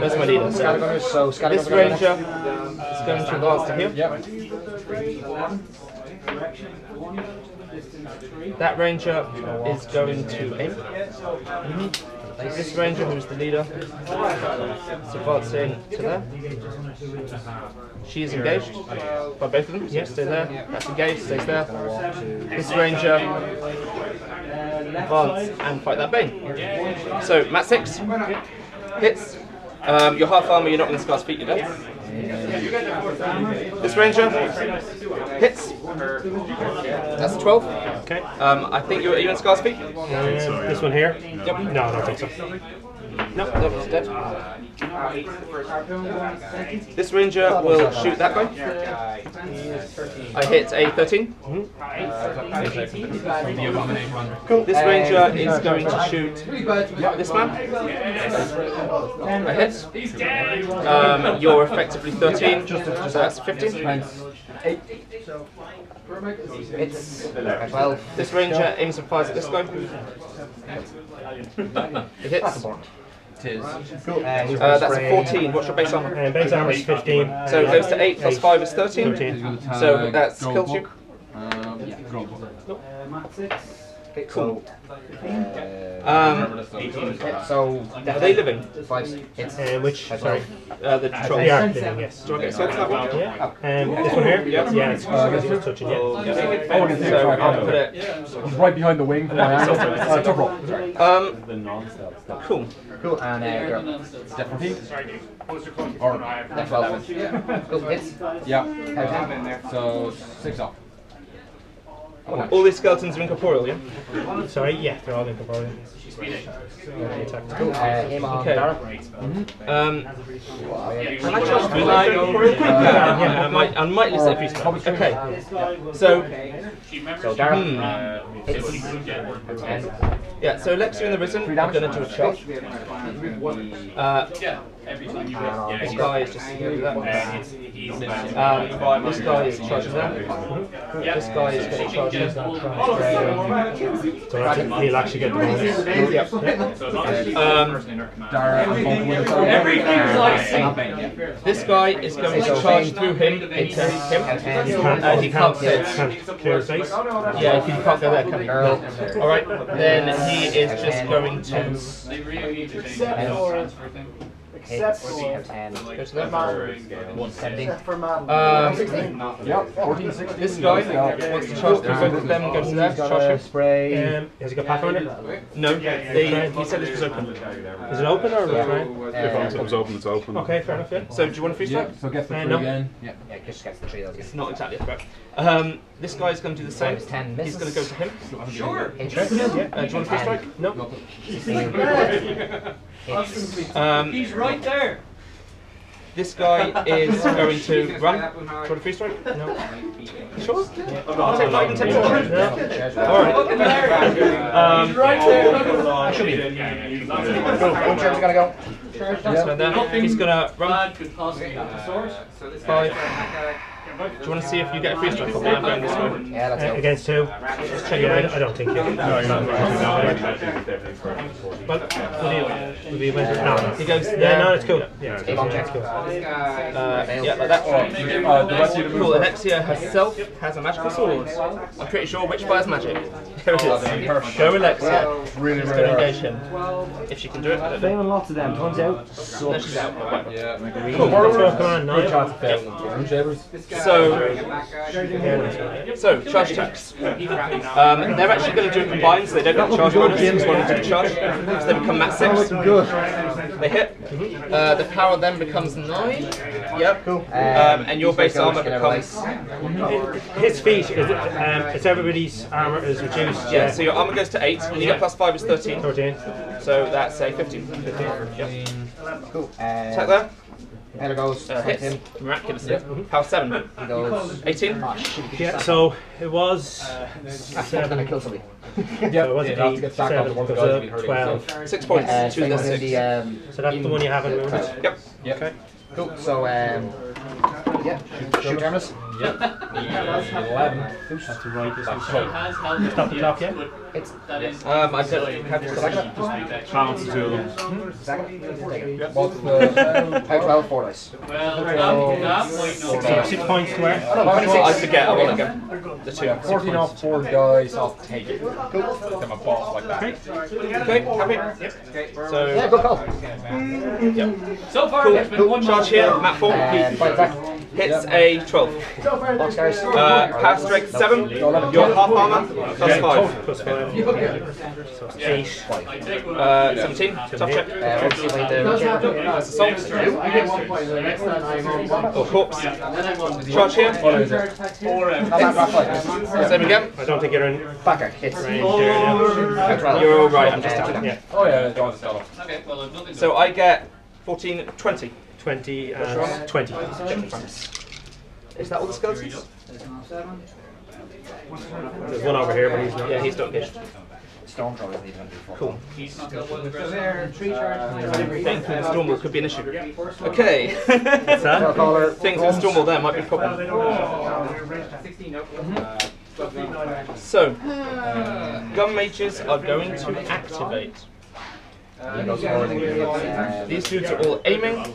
S1: That's my leader. So
S4: Scattergunners, so Scattergunners
S1: this ranger is going to advance to here.
S2: Yep.
S1: That ranger is going to aim. This ranger, who's the leader, is advancing to there. She is engaged by both of them. Yes, stay there. That's engaged, stays there. This ranger advance and fight that bane. So, Mat 6 hits. Um, your half armor, you're not going to scar's feat, you're dead. This ranger hits. That's a 12.
S3: Okay.
S1: Um, I think you're, are you in Scar's feat?
S3: Um, this one here?
S1: Yep.
S3: No, I don't think so.
S1: Nope, nope, he's dead. This ranger will shoot that guy. I hit a 13. Cool. This ranger is going to shoot this man. I hit. Um, you're effectively 13, so that's 15.
S4: It's uh, 12.
S1: This ranger aims and fires at this guy. It hits.
S4: Uh, he's
S1: Uh, that's a 14. What's your base armor?
S3: And base armor is 15.
S1: So it goes to 8 plus 5 is 13.
S3: 13.
S1: So that's kills you.
S2: Um, yeah.
S1: Okay, cool.
S4: Uh,
S1: Um,
S4: So
S1: are they living?
S4: five hits.
S3: Um, which, sorry.
S1: Uh, the troll.
S3: They are living, yes.
S1: Do I get sent to that one?
S3: Yeah. Um, this one here?
S1: Yeah.
S3: Yeah, it's, it's just touching, yeah.
S2: Oh, okay,
S1: So
S2: sorry,
S1: I'll put it.
S2: He's right behind the wing. My angle. Uh, tough roll. Sorry.
S1: Um, cool.
S4: Cool. And uh, girl.
S2: Definitely.
S4: Or that's twelve. Cool. Hits.
S2: Yeah.
S4: How's
S2: So six off.
S1: All these skeletons are incorporeal, yeah?
S3: Sorry, yeah, they're all incorporeal.
S4: Cool. Uh, aim on
S1: Okay.
S4: Dara.
S1: Um, can I just rely on Yeah, I might, I might list it a few times. Okay. So,
S4: So Dara.
S1: hmm.
S4: Ten.
S1: Yeah, so Lexi and the Risen are going to do a charge. Uh, this guy is just going to that. Um, this guy is charging that. This guy is going to charge this.
S3: So that's- he'll actually get the bonus.
S1: Yep. Um,
S2: Dara and both wings are
S1: this guy is going to charge through him. Into him. Uh, he can't fit.
S3: Can't clear his face.
S1: Yeah, if you can't go there, can you? All right. Then he is just going to
S4: Hits. Ten.
S1: go to that.
S4: Seventeen.
S1: Um,
S2: Yep. 14, 16.
S1: this guy wants to charge through both of them and go to there. Charge him.
S4: spray.
S3: Um, has he got Pathfinder?
S1: No, they, he said this was open.
S3: Is it open or right?
S4: Uh,
S8: It's open, it's open.
S3: Okay, fair enough, yeah.
S1: So do you want a free strike?
S2: Yeah. So gets the
S3: Uh, no.
S2: again. Yeah.
S4: yeah, just gets the three. That's
S1: It's not exactly a threat. Um, this guy is going to do the same.
S4: Minus 10
S1: He's going to go to him.
S4: Sure. Hit.
S1: Uh, do you want a free strike?
S3: No.
S4: Hits.
S1: Um,
S6: He's right there.
S1: this guy is going to run. Do you want a free strike? No. Sure? I'll take not even ten seconds.
S3: No.
S1: Alright. Um,
S4: I should be. Cool. One turn's gonna go.
S1: so then he's going to run
S6: Bad could possibly happen.
S1: five. Do you want to see if you get a free strike or I'm going this way?
S4: Yeah, let's
S3: Uh, against two.
S1: Just check your
S3: Yeah, I
S1: range.
S3: I don't think you.
S8: No, you're not
S1: Well, what do you?
S3: Would be with no, no.
S1: He goes
S3: Yeah,
S1: there.
S3: no, it's cool. Yeah, it's
S4: Aim
S3: cool.
S4: on.
S1: Uh, yeah, like that.
S2: Uh, the rest of the
S1: Cool. Alexia herself has a magical sword. I'm pretty sure which fires magic. Here it is. Go Alexia.
S2: Really,
S1: She's
S2: really
S1: going to engage him. If she can do it, I don't know.
S9: Failing lots of them. Turns out,
S1: No, she's out.
S2: Yeah.
S1: Cool.
S3: So, come on,
S2: Good
S3: nine.
S2: chance of failing them. Rune shavers.
S1: So, so charge attacks. Um, they're actually going to do it combined, so they don't get charge bonus. Just one to the charge, so they become mat six. They hit. Uh, the power then becomes nine. Yep. Cool. Um, and your base armor becomes.
S3: His feat, is it, um, it's everybody's armor is reduced.
S1: Yeah. So your armor goes to eight, and you get plus five is thirteen.
S3: 13.
S1: So that's a fifteen. Fifteen. Yep.
S4: Cool.
S1: Attack
S4: Uh,
S1: there.
S4: Header goes.
S1: Uh,
S4: hit
S1: hits.
S4: him.
S1: Miraculously. Power seven.
S4: He goes.
S1: 18.
S3: Yeah, so it was
S4: gonna
S3: seven.
S4: kill somebody.
S3: So it was
S2: Yeah, that's to
S3: eight,
S2: get stacked up
S3: seven,
S2: to
S3: it
S2: the guys
S3: was
S2: who've
S3: a
S2: hurting
S3: twelve.
S1: Six points
S4: Uh,
S1: to the
S4: same with
S1: six.
S4: the, um,
S3: So that's the one you haven't moved.
S1: Yep.
S2: Yep.
S3: Okay.
S4: Cool. So, um, yeah, shoot, shoot Terminus.
S2: Eleven.
S3: That's right.
S6: He has held
S3: Stop the clock, yeah?
S4: It's
S6: That is.
S1: Um, I don't have to select
S8: Chance to them.
S4: second. Take it.
S2: What's the?
S4: How 12, 4 dice.
S6: Well, that, that might not
S3: six points to where?
S1: I
S4: 26.
S1: forget, I want to go. The two.
S2: 14 off four dice. I'll take it. Cool. I'm a boss like that.
S1: Okay, happy?
S4: Yeah,
S1: So,
S4: good call.
S1: yep.
S6: So far,
S1: Cool,
S6: there's been
S1: cool.
S6: one
S1: Charge here, map four.
S4: And fight attack.
S1: Hits a 12.
S4: Box guys.
S1: Uh, power strength 7. Your half armor, plus 5.
S3: Plus five. So it's eight.
S6: I take.
S1: Uh, 17, top check.
S4: Uh, let's see what the
S1: That's assault. Or corpse. Charge here.
S6: Four out.
S4: Not bad.
S1: Same again.
S3: I don't think you're in
S4: Backer, hits.
S3: range there now.
S4: How 12.
S1: You're alright, I'm just
S4: Uh,
S1: attacking.
S3: Yeah,
S2: Oh yeah, John's got it.
S6: Okay, well, I've nothing to
S1: So I get 14, 20.
S3: 20 and 20.
S1: Is that all the skeletons?
S3: There's one over here, but he's not.
S1: Yeah, he's not engaged.
S4: Storm throw is even before.
S1: Cool.
S6: He's not got one of the
S1: Things in Stormwall could be an issue. Okay.
S3: What's that?
S4: Caller.
S1: Things in Stormwall there might be a problem. Mm-hmm. So, gun mages are going to activate.
S4: He goes forward and he hits. uh,
S1: These dudes are all aiming.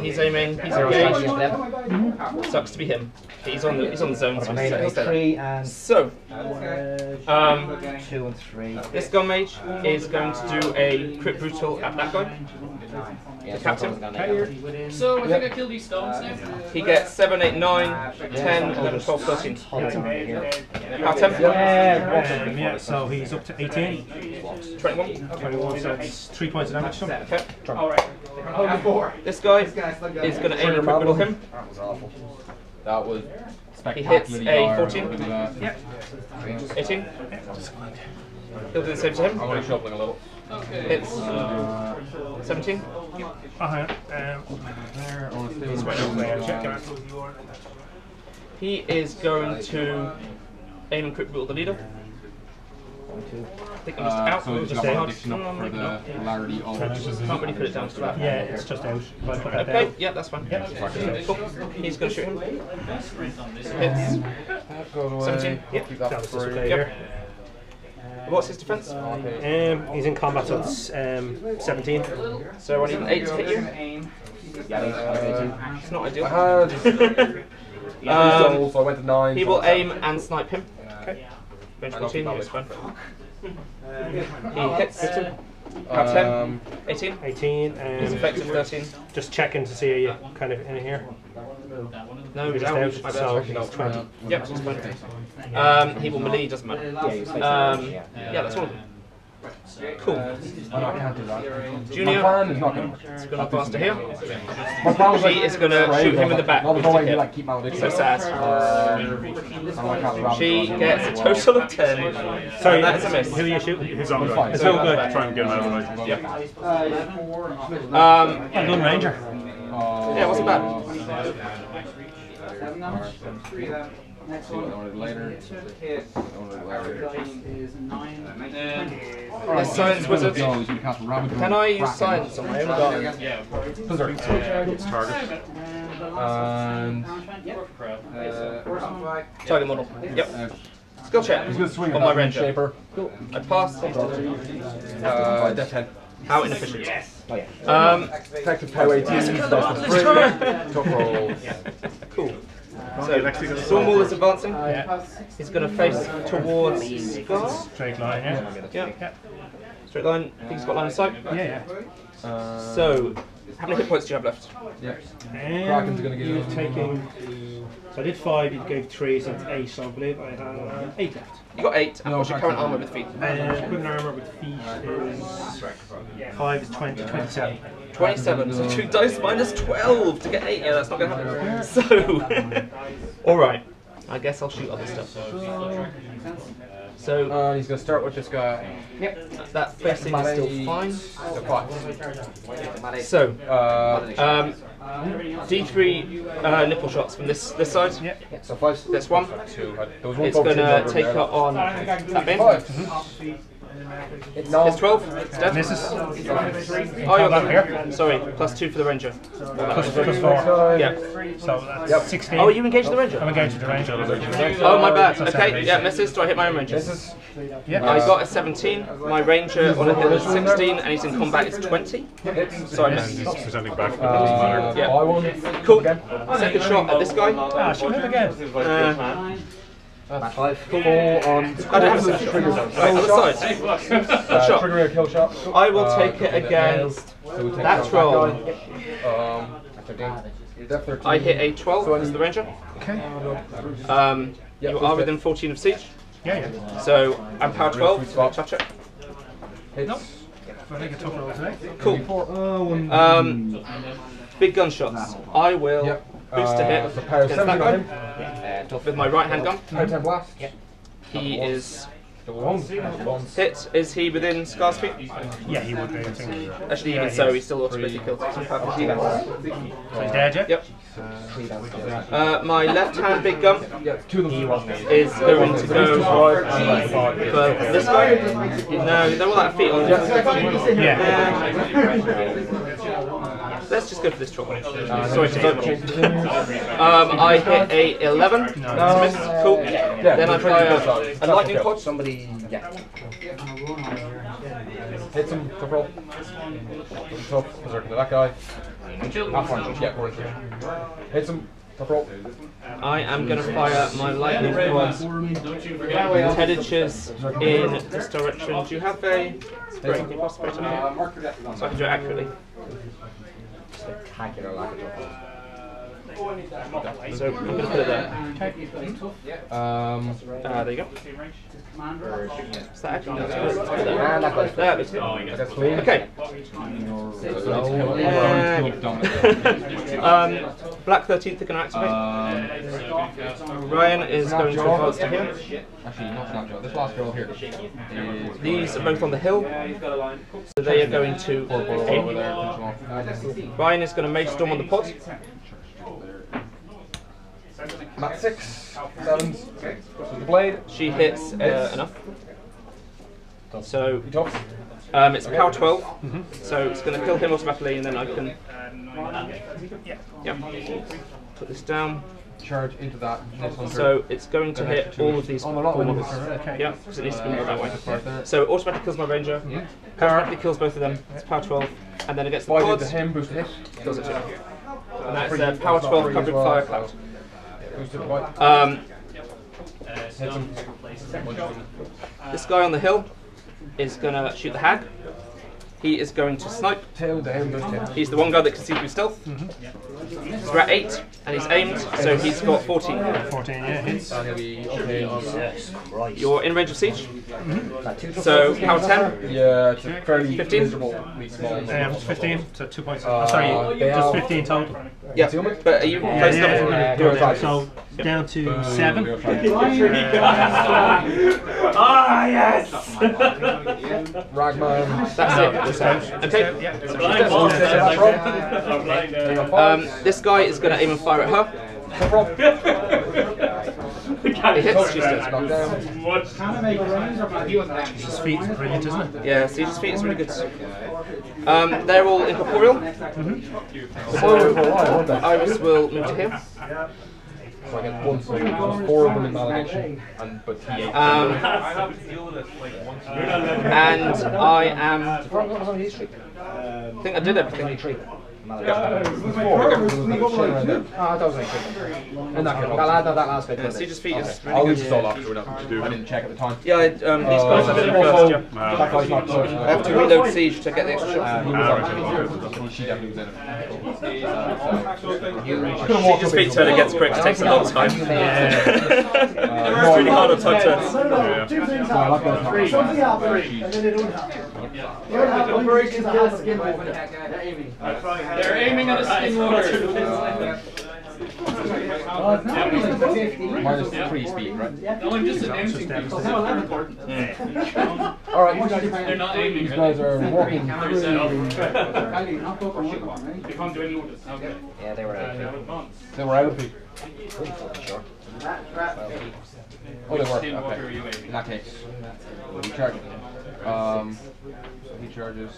S1: He's aiming. He's
S4: Zero
S1: engaged.
S4: strikes against them.
S1: Sucks to be him. He's on the he's on the zone. So,
S4: I mean, three and
S1: so um,
S4: two and three.
S1: this gun mage is going to do a crit brutal at that guy.
S4: Yeah,
S1: captain.
S6: So I think I killed these stones now.
S1: He gets 7, 8, 9, 10, 11, 12, 13. Out 10?
S3: Um, yeah, so he's up to 18.
S1: 21.
S3: 21, so it's three points of damage to him.
S1: Okay. This guy is going to aim and crit brutal him.
S2: That was awful. That was
S1: He hits a 14.
S2: Look at.
S3: Yep.
S1: 18. He'll do the same to him.
S2: I'm only shuffling a little.
S1: Hits 17.
S3: Oh, hang on. Um,
S1: He's right over
S3: there,
S1: there.
S3: check it.
S1: He is going to aim and crit brutal the leader. I think I'm just
S2: Uh,
S1: out.
S2: so
S1: just
S2: just
S1: out.
S2: addition up for the polarity of
S1: Can't really put it down to that.
S3: Yeah, it's just out. If I put that
S1: Okay,
S3: down.
S1: yeah, that's fine.
S3: Yep.
S1: Cool. He's going to shoot him. Hits.
S2: goes away.
S1: 17. Yep.
S2: Keep that
S3: That was
S2: for
S3: this
S1: Yep. What's his defense?
S3: Um, he's in combat, so it's um, 17.
S1: So I need an 8 to hit you.
S2: Uh,
S1: It's not ideal.
S2: I had
S1: Um,
S2: um, so I went to nine.
S1: He will aim and snipe him.
S3: Okay.
S1: Range
S2: I don't
S1: 14,
S2: think
S1: yes,
S2: that.
S1: He hits. Have 10.
S2: Um,
S1: 18.
S3: 18.
S1: He's
S3: Um,
S1: effective 13.
S3: just checking to see are you kind of in here.
S1: No, he's
S3: Just
S1: out.
S3: out,
S1: My
S3: so
S1: bad.
S3: he's 20.
S1: Yep, it's fine. Um, he will melee, doesn't matter. Um, yeah, that's one of them. Cool.
S2: oh, I can't do that. My
S1: Junior
S2: plan is not going to work.
S1: is going to pass to here.
S2: My plan was
S1: She
S2: like,
S1: is going to shoot him in the back.
S2: No,
S1: with
S2: way
S1: the
S2: like keep malediction.
S1: So sad.
S2: Um, I can't grab
S1: She gets a total of 10.
S3: Sorry,
S1: And that's a miss.
S3: who are you shooting?
S8: He's on
S2: fine.
S3: It's all good.
S8: Try and get him out of the way.
S1: Yep. Um,
S3: Well done, Ranger.
S2: Uh,
S1: yeah, it wasn't bad.
S2: See what I wanted later. I wanted later.
S1: This science wizard.
S2: No, he's gonna cast a rabbit
S1: Can I use science on my own gun?
S2: Berserk.
S8: It's target.
S2: And
S1: Target model. Yep.
S2: uh,
S1: Skill check.
S2: he's gonna swing
S1: on my
S2: that
S1: ranger.
S2: shaper.
S1: I passed.
S2: Uh, death 10.
S1: How inefficient.
S4: Oh yeah.
S1: Um,
S2: Effective power 18. That's three. Roll.
S1: cool. So, Stormwall is advancing. He's going to face towards Scar.
S3: Straight line, yeah.
S1: Yeah. Straight line. I think he's got line of sight.
S3: Yeah,
S2: Uh,
S1: So, how many hit points do you have left?
S2: yeah.
S3: yeah.
S2: Kraken's gonna give
S3: You're
S2: him-
S3: taking. So I did five, you gave three, so it's eight, so I believe I have eight left.
S1: You got eight. And
S2: No,
S1: what's your current armor with feat?
S3: Uh, equipment armor with feat is five is 20, 27.
S1: 27. So two dice minus 12 to get eight. Yeah, that's not going to happen. So, all right. I guess I'll shoot other stuff. So
S2: Uh, he's gonna start with this guy. Yep.
S1: that facing is still fine.
S2: So five.
S1: So
S2: Uh,
S1: um, D3 uh, nipple shots from this this side.
S3: Yep.
S4: So five.
S1: This one.
S2: two. There was one
S1: It's gonna take her on that bin.
S2: Five.
S4: No.
S1: It's 12. It's dead.
S3: Misses.
S1: Oh, you're
S3: that here.
S1: Sorry, plus two for the ranger.
S3: Plus, plus four.
S1: Yeah.
S3: So that's 16.
S1: Oh, you engaged the ranger?
S3: I'm engaged with the ranger.
S1: Oh, my bad.
S3: So
S1: Okay,
S3: seven.
S1: yeah, misses. Do I hit my own ranger?
S2: This is
S3: Yeah.
S1: I got a 17. My ranger on a hit is 16, and he's in combat is 20. So I
S8: And he's
S1: missed.
S8: presenting back, but it doesn't matter.
S1: Yeah.
S2: I one.
S1: Cool. Second shot at this guy.
S3: Ah, shoot him again.
S1: Uh,
S4: Match five.
S2: Full on.
S1: I don't have a second
S2: Trigger.
S1: Right, other side.
S2: Uh,
S1: shot.
S2: Triggering a kill shot.
S1: I will
S2: Uh,
S1: take it against
S2: So we take
S1: that
S2: down
S1: roll.
S2: Um, 13.
S1: I hit a 12 as the ranger.
S3: Okay.
S1: Um,
S2: Yeah,
S1: you are within 14 of siege.
S3: Yeah, yeah.
S1: So I'm power 12.
S2: spot.
S1: Touch it.
S2: Hits.
S3: I think a tough roll today.
S1: Cool. Um, big gunshots. I will
S2: Yep.
S1: Boost to
S2: Uh,
S1: hit
S2: so power
S1: against that
S2: 17 on him.
S1: guy with my right hand gun.
S2: Power 10 blast.
S1: He is
S2: Once.
S1: hit. Is he within Scar's feat?
S3: Yeah, he would be, I think.
S1: Actually, even
S3: Yeah,
S1: so, he's still automatically killed. So
S3: he's dead, yeah?
S1: Yep. Uh, my left hand big gun
S2: Yeah, two of them.
S1: is going to go for this guy. No, they're all out of feat on
S3: Yeah.
S1: Let's just go for this troll. Sorry uh, to double. Um, I hit a 11. That's a miss. Cool. Then I fire uh, a lightning pod.
S4: Somebody. Yeah.
S2: Hits him, tough roll. Tough, berserk to that guy. Not fine, yeah, we're in Hits him, tough roll.
S1: I am going to fire my lightning pod 10 inches in this direction. Do you have a spray? Can you pass the spray to? So I can do it accurately.
S4: Spectacular lack of tough
S1: So I'm going to put it there.
S2: Um,
S1: Ah, there you go. Is that accurate? No, that's good. Let's put it there.
S4: that
S1: that's good. Okay.
S2: Yeah.
S1: Um, Black 13th are going to activate. Ryan is going to advance to here.
S2: Actually, not not Joe. This last girl here. is-
S1: These are both on the hill. So they are going to
S2: Over
S1: aim.
S2: there, finish him off.
S1: Ryan is going to mage storm on the pod.
S2: Mat six, sevens. So the blade.
S1: She hits uh, enough. So
S2: He tough.
S1: um, it's power 12. So it's going to kill him automatically, and then I can yeah put this down.
S2: Charge into that. This hunter.
S1: So it's going to hit all of these
S2: Oh, no, not of
S1: corners.
S2: okay.
S1: Yeah, because it needs to be moved that way. So it automatically kills my ranger. Automatically kills both of them. It's power 12, and then it gets the
S2: Five
S1: pods.
S2: him, boost hit.
S1: Kills it too. And that's uh, power 12 covering fire cloud.
S2: Boost to the bite.
S1: Um, this guy on the hill is going to shoot the hag. He is going to snipe.
S2: Tail into him, boost hit.
S1: He's the one guy that can see through stealth. So we're at 8, and he's aimed, so he's got 14.
S3: 14, yeah, hits.
S2: And he'll be okay on
S4: Christ.
S1: You're in range of siege,
S4: That two tough
S1: so
S4: rolls.
S1: power 10.
S2: Yeah, it's a fairly
S1: 15?
S2: miserably.
S3: Um, 15, so two points.
S2: Uh,
S3: oh, sorry, just 15 total.
S1: Yeah, but are you
S3: Yeah,
S1: close
S3: yeah,
S1: enough?
S3: yeah,
S2: Do it
S3: yeah.
S2: Right.
S3: Down to 7.
S1: Ah, yes!
S2: Ragman.
S1: That's it. Okay. Um, this guy is going to aim and fire at her. It hits, she's dead.
S2: Knocked down.
S3: His feat is brilliant, isn't it?
S1: Yeah, Siege's feat is really good. Um, they're all incorporeal. So Iris will move to here.
S2: So I get one, so there's four of them in malediction. And, but he ate
S1: Um, and I am. I think I did everything.
S4: Three.
S2: four.
S4: That.
S2: And
S4: last bit.
S1: Yeah,
S4: was it.
S1: Siege's feat is
S2: I'll
S1: really
S2: leave this all off, we don't have to do. I didn't check at the time.
S1: Yeah, I, um, these guys I did
S2: Uh,
S1: first. Yeah.
S2: That guy's not touched.
S1: I have to reload Siege to get the extra
S2: Uh,
S1: shot.
S2: he was on She definitely was in it.
S1: Siege's feat turn against quick, it takes a long time. it's really hard on time turns.
S5: Two things happen. Something happens, and then they don't happen. The other half one is a half skin over.
S6: They're aiming at a steamroller.
S2: Minus three speed, right?
S6: No, I'm just announcing people. It's not important.
S2: Alright,
S6: They're not aiming.
S2: these guys are walking
S6: They're set up.
S2: through.
S6: They can't do any. Okay.
S4: Yeah, they were.
S2: Uh, they were out of feat.
S4: Sure.
S2: Oh, they were. Okay.
S6: you aiming?
S2: In that case, he charges. Um, so he charges.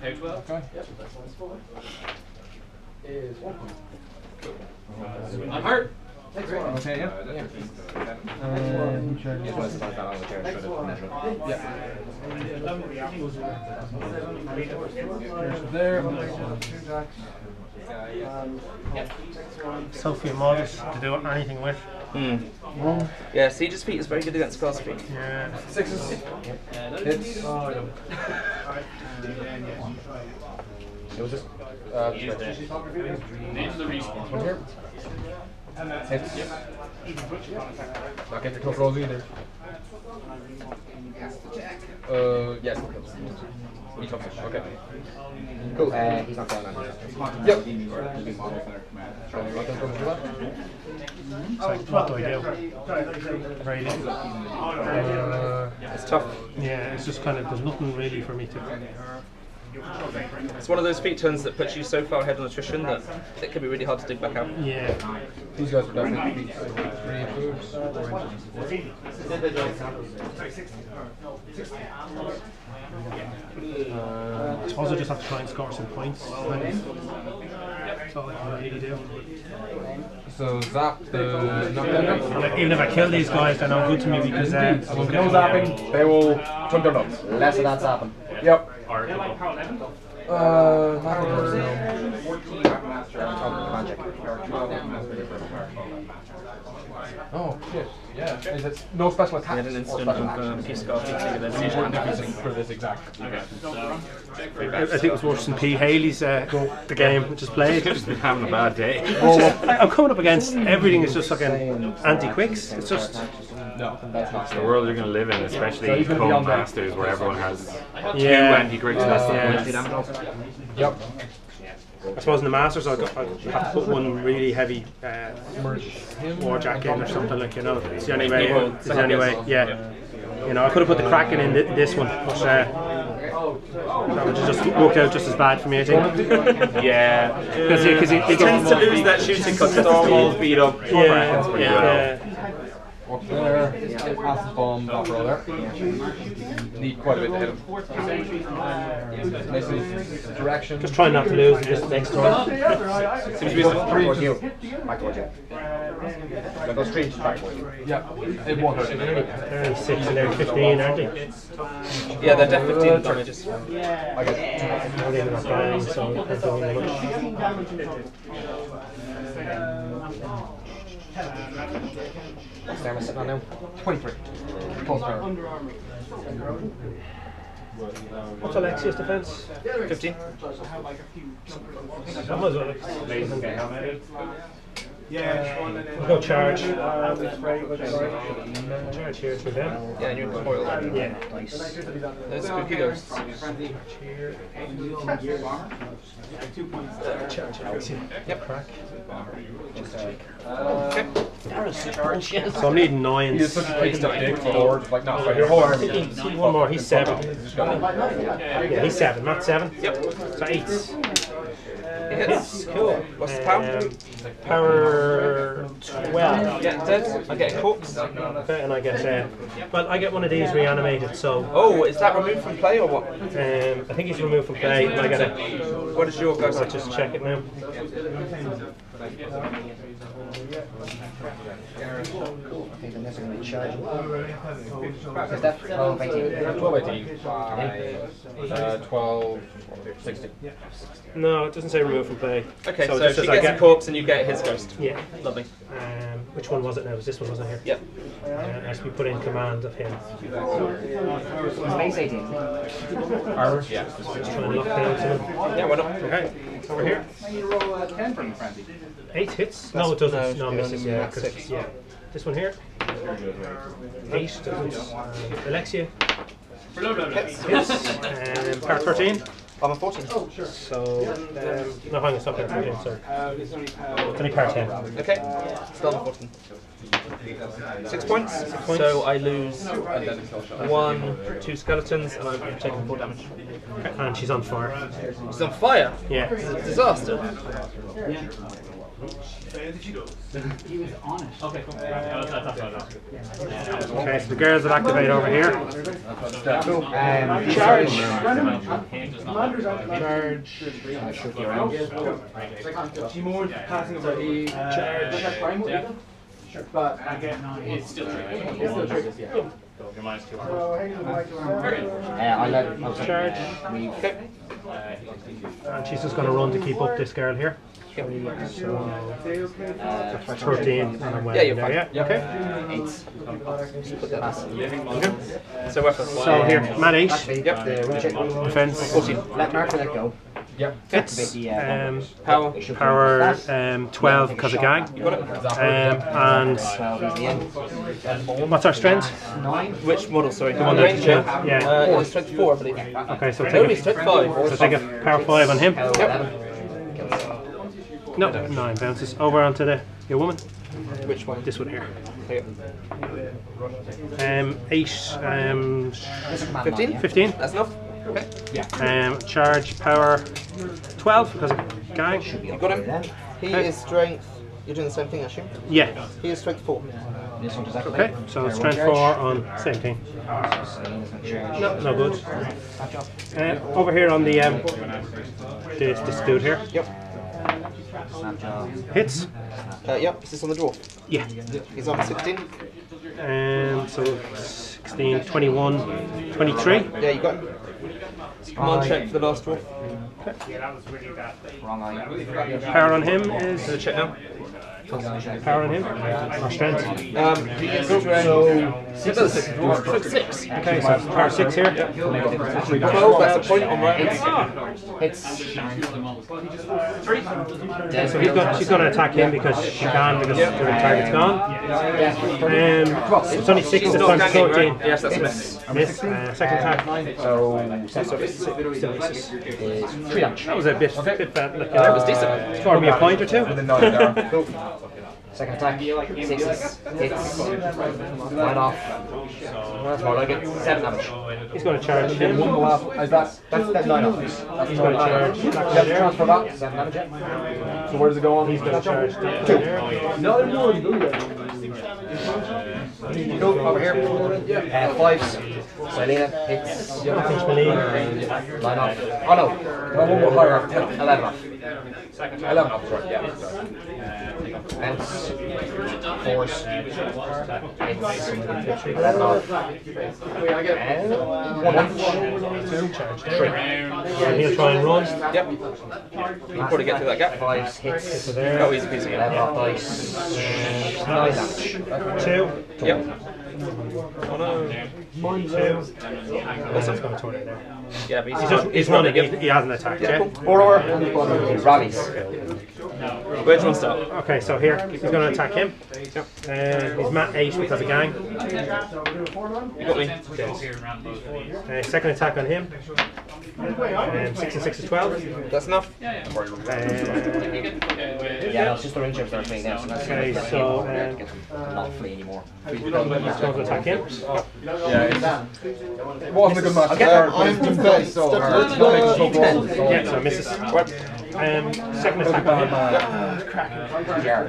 S6: How twelve?
S2: Okay.
S6: I'm hurt.
S2: Okay, yeah. yeah. Uh, he charges.
S4: Just wanted to start that on the chair, try to measure it.
S2: Yeah. There's there.
S3: Sophia Modest to do anything with.
S1: Hmm. Yeah, Siege's feat is very good against Scar's feat.
S3: Yeah.
S2: Sixes. Hits. It was just. Uh,
S6: Name the respawn.
S2: one here. Hits. Not get your tough rolls either. Uh, yes, it kills. He tough it. Okay.
S4: Cool. Uh, he's not down on.
S2: Yep.
S3: It's like, what do I do? Very little. Uh,
S1: It's tough.
S3: yeah, it's just kind of, there's nothing really for me to.
S1: It's one of those feat turns that puts you so far ahead on attrition that it can be really hard to dig back out.
S3: Yeah.
S2: These guys are definitely beats. Three improves. Four inches.
S3: I suppose I just have to try and score some points. That's all I can really do.
S2: So zap the knockdown.
S3: Even if I kill these guys, they're not good to me because uh, I
S2: So
S3: won't
S2: no zapping, they will chunk their nuts.
S4: Less of that's happened.
S2: Yep.
S6: Or like Power 11?
S2: Uh, nothing. Oh shit! Yeah. Is it no special attacks?
S1: Had an
S2: or
S1: incident
S2: special
S1: of
S2: actions?
S1: um, Peace Scarf
S2: It's more difficult for this exact.
S6: Okay. So,
S3: I I think it was worse than P. Haley's uh, the game just played.
S8: Just been having a bad day.
S3: I- I'm coming up against everything is just fucking anti-quicks. It's just
S2: No, that's not.
S8: the world you're going to live in,
S2: So
S8: especially
S2: he's gonna be
S8: Cone
S2: on there.
S8: Masters, where everyone has two
S3: yeah.
S8: anti-gricks. That's the
S3: Yeah.
S8: point.
S2: Yep.
S3: I suppose in the Masters I'll, I'll have to put one really heavy uh, warjack in or something like you know. It's the only way. It's the only way. Yeah. You know, I could have put the Kraken in th- this one, but uh, that would just worked out just as bad for me, I think.
S8: Yeah.
S3: Because he, 'cause he, he
S8: tends to lose that shooting because Stormwall's beat up.
S3: Yeah,
S8: pretty
S3: yeah, yeah.
S2: Up there. Acid bomb. Not roll there. Need quite a bit to hit him. This is direction.
S3: Just try not to lose and just next turn.
S2: Seems to be some three.
S4: towards you. Back towards you. Like those three, back towards you.
S2: Yeah. It won't hurt.
S3: They're only six and they're 15, aren't they?
S1: Yeah, they're def 15 uh, damages.
S2: I guess.
S3: Now they're not dying, so they're doing much.
S4: What's the armor sitting on now?
S2: 23. Plus turn.
S3: What's Alexia's defense?
S1: 15.
S3: I might as well. We'll go charge. Charge here for them.
S1: Yeah, and you can foil that.
S3: Yeah.
S1: There's spooky ghosts.
S3: Charge Alexia.
S1: Yep.
S3: Crack.
S1: Okay.
S3: So I'm needing nines.
S2: He is such a big stuff dick for Like, not for your whole army.
S3: One more, he's seven. Yeah, he's seven, not seven.
S1: Yep.
S3: So eight.
S1: It hits. Cool. What's the power?
S3: Um, power 12.
S1: Yeah, dead. I get a corpse.
S3: Okay, and I get, uh, well, I get one of these reanimated, so
S1: Oh, is that removed from play or what?
S3: um, I think he's removed from play. and I get a,
S1: What is your ghost?
S3: I'll just check it now.
S4: I think the next one will be charging. Is that 12, 18?
S2: 12, 18. Uh, 12, 16.
S3: No, it doesn't say remove from play.
S1: Okay, so,
S3: it just
S1: she
S3: says I
S1: gets a
S3: get-
S1: corpse and you get his ghost.
S3: Yeah.
S1: Lovely.
S3: Um, which one was it now? Was this one wasn't here?
S1: Yep.
S3: Uh, it has to be put in command of him.
S4: Space 18.
S2: Armor? Yeah.
S3: Just try and lock down someone.
S1: Yeah, why not?
S3: Okay, over here. Eight hits? No, it doesn't. No,
S1: no,
S3: misses.
S1: no,
S3: Yeah,
S1: six.
S3: yeah. This one here. Eight doesn't. Um, Alexia. Hits. Um, power 13.
S1: I'm a 14.
S3: So, um, no, hang on, it's not power 13, sorry. It's only power 10.
S1: Okay. Still on 14. Six points. So I lose one, two skeletons, and I'm taking four damage.
S3: And she's on fire.
S1: He's on fire.
S3: Yeah.
S1: It's a disaster.
S6: Yeah, that's, that's what I was
S3: Okay, so the girls that activate over here.
S4: Um,
S3: Charge.
S6: It's still tricky. You're minus two.
S4: uh, I let I'll take,
S3: Charge.
S4: uh, me-
S3: And she's just going to run to keep up this girl here. So,
S4: uh,
S3: 13. And I'm well
S1: Yeah, you're fine.
S3: yeah. Okay.
S4: eight.
S1: So we're for
S3: So here, Matt H.
S4: Yep. The reject.
S3: Defense.
S1: 14.
S4: Let Mark let go.
S2: Yep.
S3: Hits.
S4: Activate the, uh,
S3: Um,
S1: Power.
S3: power um, 12 because of gang.
S1: You got it?
S3: Um, and
S4: 12 is the end.
S3: what's our strength?
S4: Nine.
S1: Which model, sorry? The
S3: one
S1: one
S3: that-
S1: range,
S3: yeah,
S1: yeah?
S3: yeah.
S1: Uh, strength 4, I believe.
S3: Okay, so
S1: Only
S3: take a,
S1: strength 5.
S3: so take a power 5 on him.
S4: Eleven.
S3: No, 9 bounces. Over onto the your woman.
S1: Which one?
S3: This one here.
S1: Okay.
S3: Um, 8, um,
S4: This is command
S1: 15?
S3: 15.
S1: That's enough? Okay.
S3: Um, charge power 12 because of gang.
S1: You got him? He is strength. You're doing the same thing, I assume?
S3: Yeah.
S1: He is strength 4.
S4: This one just activate.
S3: Okay, so strength 4 on same thing.
S4: Same as my charge.
S3: No, no good. Uh, over here on the um, this, this dude here.
S1: Yep.
S4: Snapjaw.
S3: Hits.
S1: Uh, yep, is this on the draw?
S3: Yeah.
S1: He's on 16.
S3: Um, so 16, 21, 23.
S1: Yeah, you got him. Command check for the last dwarf.
S4: Wrong eye.
S3: Power on him is
S1: So check now.
S3: Power on him. Or strength.
S1: Um, is. Six. Six. Six.
S3: Okay, so power six here.
S1: Twelve. That's the point on right.
S4: Hits.
S3: So he's got, she's going to attack him because she can because the target's gone. Um, it's only six
S1: She's
S3: to
S1: not
S3: times
S1: ganging,
S3: fourteen.
S1: Yes, that's a miss.
S3: Miss. Uh, second attack.
S4: So
S1: So it's still misses.
S4: three damage.
S3: That was a bit, bit bad. Look,
S1: That was decent.
S3: Scored me a point or two.
S2: Within nine there.
S4: Second attack, sixes, hits, line off. That's more like it. Seven damage.
S3: He's going to charge him.
S2: One will have, is that,
S4: That's that's nine off.
S3: He's going to charge.
S4: You have to transfer that. Seven damage.
S2: so where does it go on?
S3: He's going to charge. down there.
S4: Go over here. Uh, fives. Selena hits.
S3: Pinch
S4: Line off. Oh no.
S2: No, one more higher. Ten.
S4: Eleven off.
S2: Eleven off, right, yeah.
S4: Bounce. Force. Hits. Eleven off. And one damage. Three.
S3: He'll try and run.
S1: Yep. You can probably get through that gap.
S4: Fives hits.
S3: So.
S1: Oh, easy peasy.
S4: Eleven off dice. Nine damage.
S3: Two.
S1: Yep. Oh no.
S3: Two. That's going to turn it there.
S1: Yeah, but he's,
S3: He's just he's running. He, he hasn't attacked yet.
S4: Or rallies.
S1: Where do you want to start?
S3: Okay, so here he's going to attack him. Uh, he's Matt eight because of gang.
S1: You got me.
S3: Uh, second attack on him. Um, six and six is twelve.
S1: That's enough.
S3: Uh,
S4: Yeah, no, it's just the ring chips that are fleeing now. So that's
S3: Okay, so, um,
S4: not flee anymore.
S3: he's going to attack him.
S2: Yeah, it's, it wasn't a good match. there, but it's been very so hard. It's not making so close.
S3: Yeah, so misses. Um, second attack on him.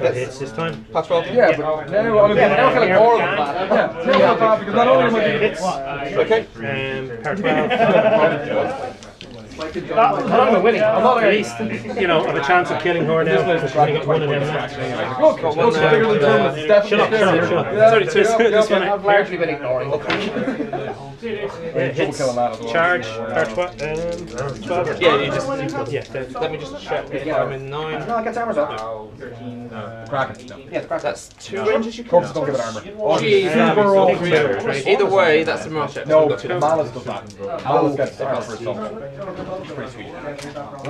S3: That hits this time.
S1: Pass 12.
S2: Yeah, but now I'm
S4: Yeah, now I feel like
S2: yeah,
S4: more of them bad.
S2: now I feel bad because not only am I
S3: Hits.
S1: Okay.
S3: Um, power 12.
S4: I'm winning. I'm not
S3: At least, you know, have a chance of killing her now because we got one of them.
S2: Look, look, it's bigger than tournament. It's definitely
S3: Shut up, shut up,
S2: scarier.
S3: shut up.
S2: Yeah,
S3: Sorry, this-
S2: yeah,
S3: this
S2: yeah,
S3: one,
S2: yeah.
S4: I've largely been ignoring the
S3: Yeah, hits.
S2: killing as well.
S3: Charge. Power 12. Um, 12.
S1: Yeah, you just.
S3: Yeah, dead.
S1: Let me just check if I'm in 9.
S4: No, I get armors up.
S2: Kraken.
S4: Yeah, the crack.
S1: That's two ranges you can.
S2: Corpses don't give it armor.
S1: Jeez,
S2: Super all
S3: Take
S2: three.
S3: right?
S1: Either way, that's the march check.
S2: No,
S1: We've got
S2: does that. Malice gets the armor for itself. It's pretty sweet.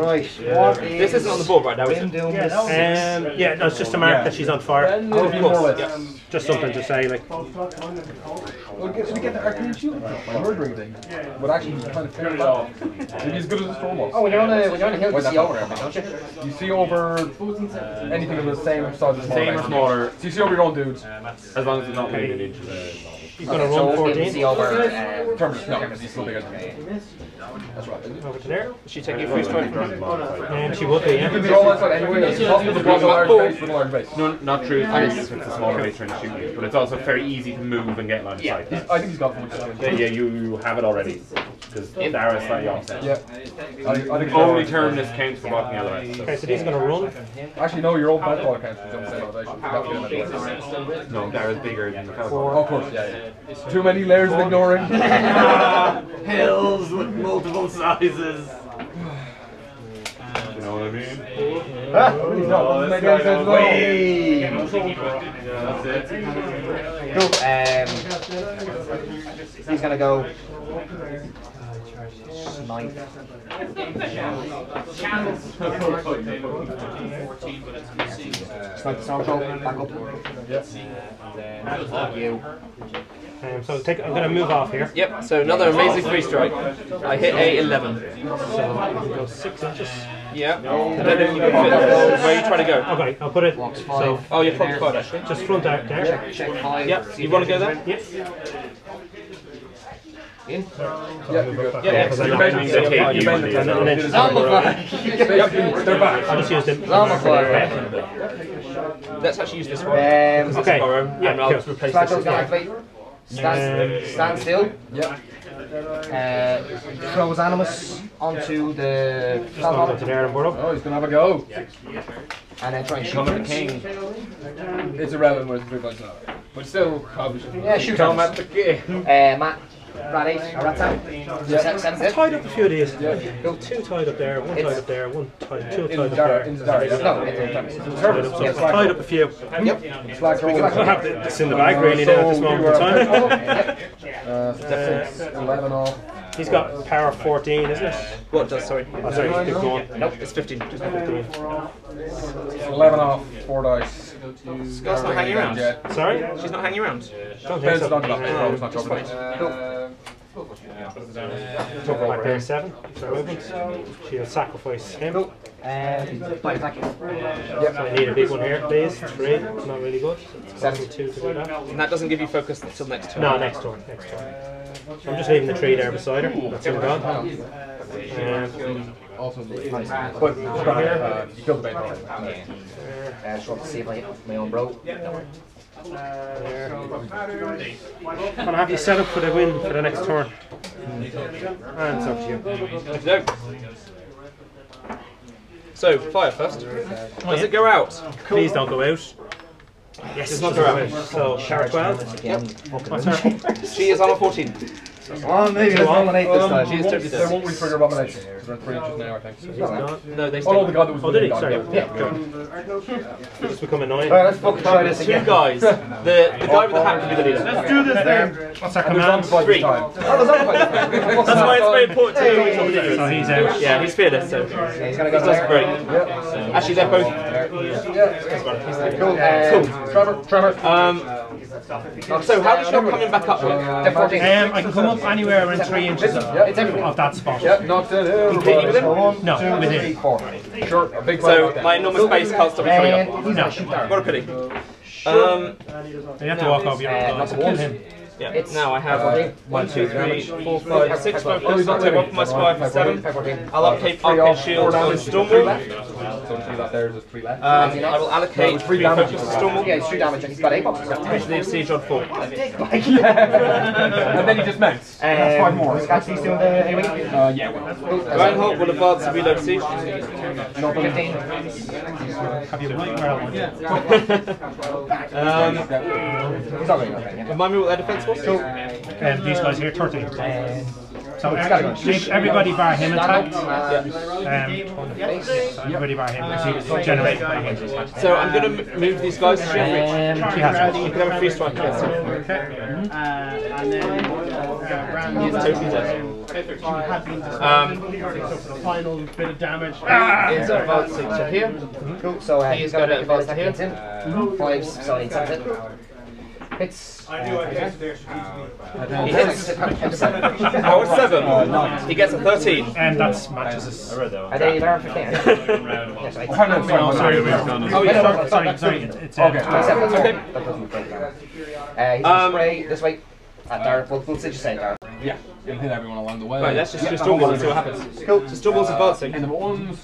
S4: Right. What
S1: This isn't on the board right now, is it?
S4: doing this.
S3: Um, yeah, no, it's just a mark that she's on fire.
S2: Oh, of course.
S3: Just something to say, like,
S2: Well, get- we get the arcane shield by murdering thing. But actually, he's kind of fair off. Maybe as good as a storm was.
S4: Oh, when you're on uh, a when you're on a hill, you see over everything, don't you?
S2: You see over anything of the same size as
S8: Same or smaller,
S2: So you see over your own dudes.
S8: as long as it's not within an inch of the
S3: she's going to
S4: So
S3: run
S4: you
S3: 14
S4: over. Uh,
S2: Terminus, no, he's still bigger than me. That's right.
S3: over to there.
S1: She take you free strike.
S3: And she would be,
S2: You can
S3: yeah.
S2: draw that anyway. It's possible to block a large base with a large base.
S8: No, not true. It's, it's a smaller base trying to shoot you, but it's also very easy to move and get line of sight.
S2: I think he's got full
S8: Yeah, yeah, you, you have it already. Because Dara's slightly offset.
S2: Yeah. I think, I think
S8: Only turn this counts for blocking otherwise.
S3: Okay, so these are going to run.
S2: Actually, no, your own bad ball counts. Don't say elevation. That would be another way.
S8: No, Dara's bigger than the
S2: Oh,
S8: Falcon.
S2: of course, yeah, yeah. Too many layers of ignoring.
S8: Hills with multiple sizes. You know what I mean?
S2: He's not. Doesn't make any sense
S4: cool. Um, he's gonna go. Nine. Snipe the storm back up. You.
S3: Um, so take, I'm going to move off here.
S1: Yep, so another amazing free strike. I hit a 11.
S3: So go six inches.
S1: Yeah. And then if you can fit, where are you trying to go?
S3: Okay, I'll put it.
S4: Walks
S3: So.
S1: Oh, you're front five actually.
S3: just front out there.
S4: Check, check five.
S1: Yep, you want to go there?
S3: Yep.
S4: In.
S2: Yeah, you're good.
S1: Yeah,
S3: because
S2: You're
S3: like
S2: basically
S8: They
S2: you're
S8: you
S2: basically-
S3: And then, and then she's
S4: Llama
S3: going to
S4: flag.
S2: Basically, they're back.
S3: I'll just use the
S4: Llama.
S1: Let's actually use this one.
S4: Um,
S3: Okay.
S1: Tomorrow,
S3: Yeah,
S1: and I'll
S3: cool.
S1: just replace
S4: Slash
S1: this
S4: goes
S1: with
S4: down,
S1: mine.
S4: activate. Stand, stand still.
S2: Yeah.
S4: Uh, throws Animus onto the
S3: Just going to
S4: platform
S3: there and Burrow.
S2: Oh, he's gonna have a go.
S4: and then try and shoot.
S8: Come at the king.
S2: It's irrelevant where the three points are. But still, obviously.
S4: Yeah, shoot
S8: him.
S4: Animus.
S8: at the king.
S4: Uh, Matt Rat 8, a rat 10. So seven, seven's.
S3: Tied up a few of these.
S2: Yeah.
S3: Two tied up there, one tied up there, one tied, two tied up there.
S2: in the Dara.
S4: No, it's a
S3: Tied up, tied up a few.
S4: Yep.
S2: Flag throw.
S3: I have this in the bag really now at this moment in time.
S2: Uh, 11 off.
S3: He's got power 14, isn't it?
S1: What does, sorry?
S3: Oh, sorry, he's picked one.
S1: Nope, it's 15.
S2: 11 off, 4 dice.
S1: Scott's not hanging around.
S2: Yeah.
S3: Sorry?
S1: She's not hanging around.
S3: Don't think
S2: Depends
S3: so.
S2: on the throw, it's not covered. Took
S3: Black
S2: over
S3: bear
S2: here.
S3: seven. So movement. She'll sacrifice him.
S4: Um, five, thank you.
S3: So I need a big one here, please. Three. Not really good.
S4: Seven.
S3: Two to do that.
S1: And that doesn't give you focus until next turn.
S3: No, next turn. Next turn. So I'm just leaving the tree there beside her. That's him gone. Um,
S2: Also, but from here, uh, you killed the bait.
S4: Uh, just want to see if I hit my own bro. Don't worry.
S3: Gonna have you set up for the win for the next turn. And it's up to you.
S1: So, fire first. Does it go out?
S3: Please don't go out. Yes,
S1: Does not go out.
S3: So, power 12.
S4: Again.
S3: What's her?
S1: She is on a 14.
S4: Oh, maybe let's nominate this time.
S1: She is totally
S2: They won't re-trigger abomination. They're at 3 inches now, I think.
S3: He's gone.
S1: No, they
S2: Oh no, the
S1: stay.
S2: god that was
S3: Oh, did he? Sorry.
S2: Yeah.
S3: He's just become annoying.
S4: Alright, let's fucking try this
S1: Two guys. The, the guy with the hat can be the leader.
S3: Let's do this then. What's our
S2: And on
S3: command?
S1: Three.
S2: this time.
S4: Oh, there's other fight.
S1: That's why it's very important to know which one the leader
S3: So he's out.
S1: Yeah, he's fearless, so
S4: He's gonna
S1: he
S4: go
S1: does
S4: there.
S1: great. Actually, they're both.
S2: Yeah. Cool. Cool. Trevor, Trevor.
S1: Um, so, how does she not coming back up with?
S4: They're 14.
S3: Um, I can come up anywhere within three inches of,
S4: Yeah,
S3: of that spot.
S2: Yeah, knocked it in.
S1: Completely with
S3: No,
S2: two,
S3: with
S2: three, Sure, a big
S1: So, my enormous base can't stop me coming up.
S4: he's gonna shoot down.
S1: What a pity. Um,
S3: You have to walk over your
S4: Uh,
S3: own
S4: not
S3: guys.
S4: the
S3: Kill him.
S1: Yeah, now I have
S4: Uh,
S1: one, two, three, four, five, six focus. I'll take
S2: living.
S1: off my spy for seven. I'll upkeep
S2: Three
S1: arcane
S2: off, four
S1: shield on
S2: damage. Three
S1: Stormwall.
S2: left. So see that there, there's three left.
S1: Um, I will allocate
S2: three
S1: three
S2: damage.
S1: focus to
S4: Yeah,
S1: Stormwall.
S4: it's three damage and he's got eight boxes.
S1: Which leaves siege on four.
S2: and then he just mounts. That's five more.
S4: Um, Scott, he's doing the A wing.
S2: Uh, yeah, well.
S1: Reinholdt will advance and reload siege.
S4: Fifteen.
S3: Have you right where I want you?
S1: Um,
S4: He's not going to go.
S1: remind me what their defense was?
S3: Um, these guys here, 13.
S4: And
S3: So
S4: It's gotta go.
S3: ev- everybody bar him attacked. Um, so everybody bar him because he was generated by him.
S1: So I'm going to move these guys to shield reach.
S4: Um,
S3: He has
S1: You can have a free strike against him.
S9: Uh, and then uh, Brand
S1: He is totally dead. Um,
S9: the final bit of damage.
S1: is advancing to here.
S4: Cool. So uh,
S1: He's
S4: he's
S1: got
S4: got
S1: to
S4: to
S1: advance
S4: advance
S1: to
S4: that
S1: here.
S4: hits him. Fives, so he sends it. Hits.
S9: I do, I guess.
S1: He hits. Oh, it's seven. He gets a 13.
S3: And that matches us.
S4: Are they there for Yes, right.
S2: Oh, no, sorry,
S3: No, sorry, we're
S1: Oh,
S3: done.
S1: yeah.
S3: Sorry, sorry, sorry. It's, it's, uh,
S2: Okay.
S4: Twenty-seven, that's
S1: Okay.
S4: right. That doesn't break down. Uh, he's
S1: Um,
S4: gonna spray this way. At Dara, full, full sigil say Dara.
S2: Yeah, you can hit everyone along the way.
S1: Right, let's just do Stormwall and see what happens. Cool. So Stormwall's advancing.
S2: And the ones.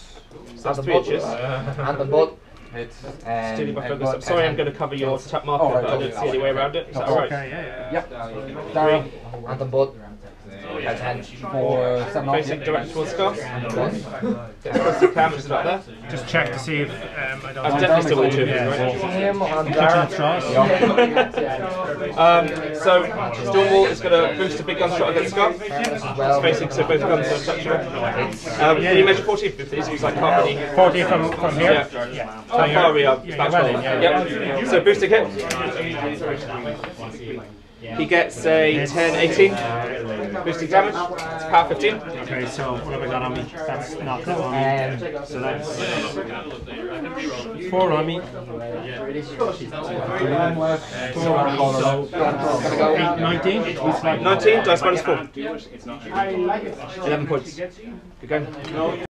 S1: So that's
S4: And
S1: three
S4: the
S1: inches.
S4: And the butt.
S2: Hits.
S4: Um,
S1: Stealing my
S4: and
S1: focus. I'm sorry, I'm going to cover your tap marker,
S2: Oh, right,
S1: but I don't see any way around it. Is that alright?
S3: Okay, yeah, yeah.
S2: Yep. Dara.
S4: And the butt. Has hand.
S2: For seven off.
S1: Facing direct towards Scarf.
S4: And the butt.
S1: Gets close to Cam, which is not there.
S3: Just check to see if um, I don't.
S1: I've definitely still got two of
S3: Yeah.
S1: right?
S4: Him on
S3: the straws.
S1: Um, so Stormwall is going to boost a big gunshot against Scarf.
S4: As well.
S1: Facing, so both guns are touchable. Um, can you measure 14 with these? Because I can't really.
S3: 40 from, from here?
S1: Yeah.
S3: Yeah.
S1: How far are we up?
S3: Yeah,
S1: Back
S3: you're well
S1: roll.
S3: in, yeah,
S1: Yep. So boosting hit. He gets a 10, 18. Boosting damage. It's power 15.
S3: Okay, so what have I got on me? That's not that on me.
S4: And um,
S3: So that's four on me. Four on me. So
S4: gonna go.
S3: eight, 19.
S1: 19, dice minus 4. 11 points. Good going.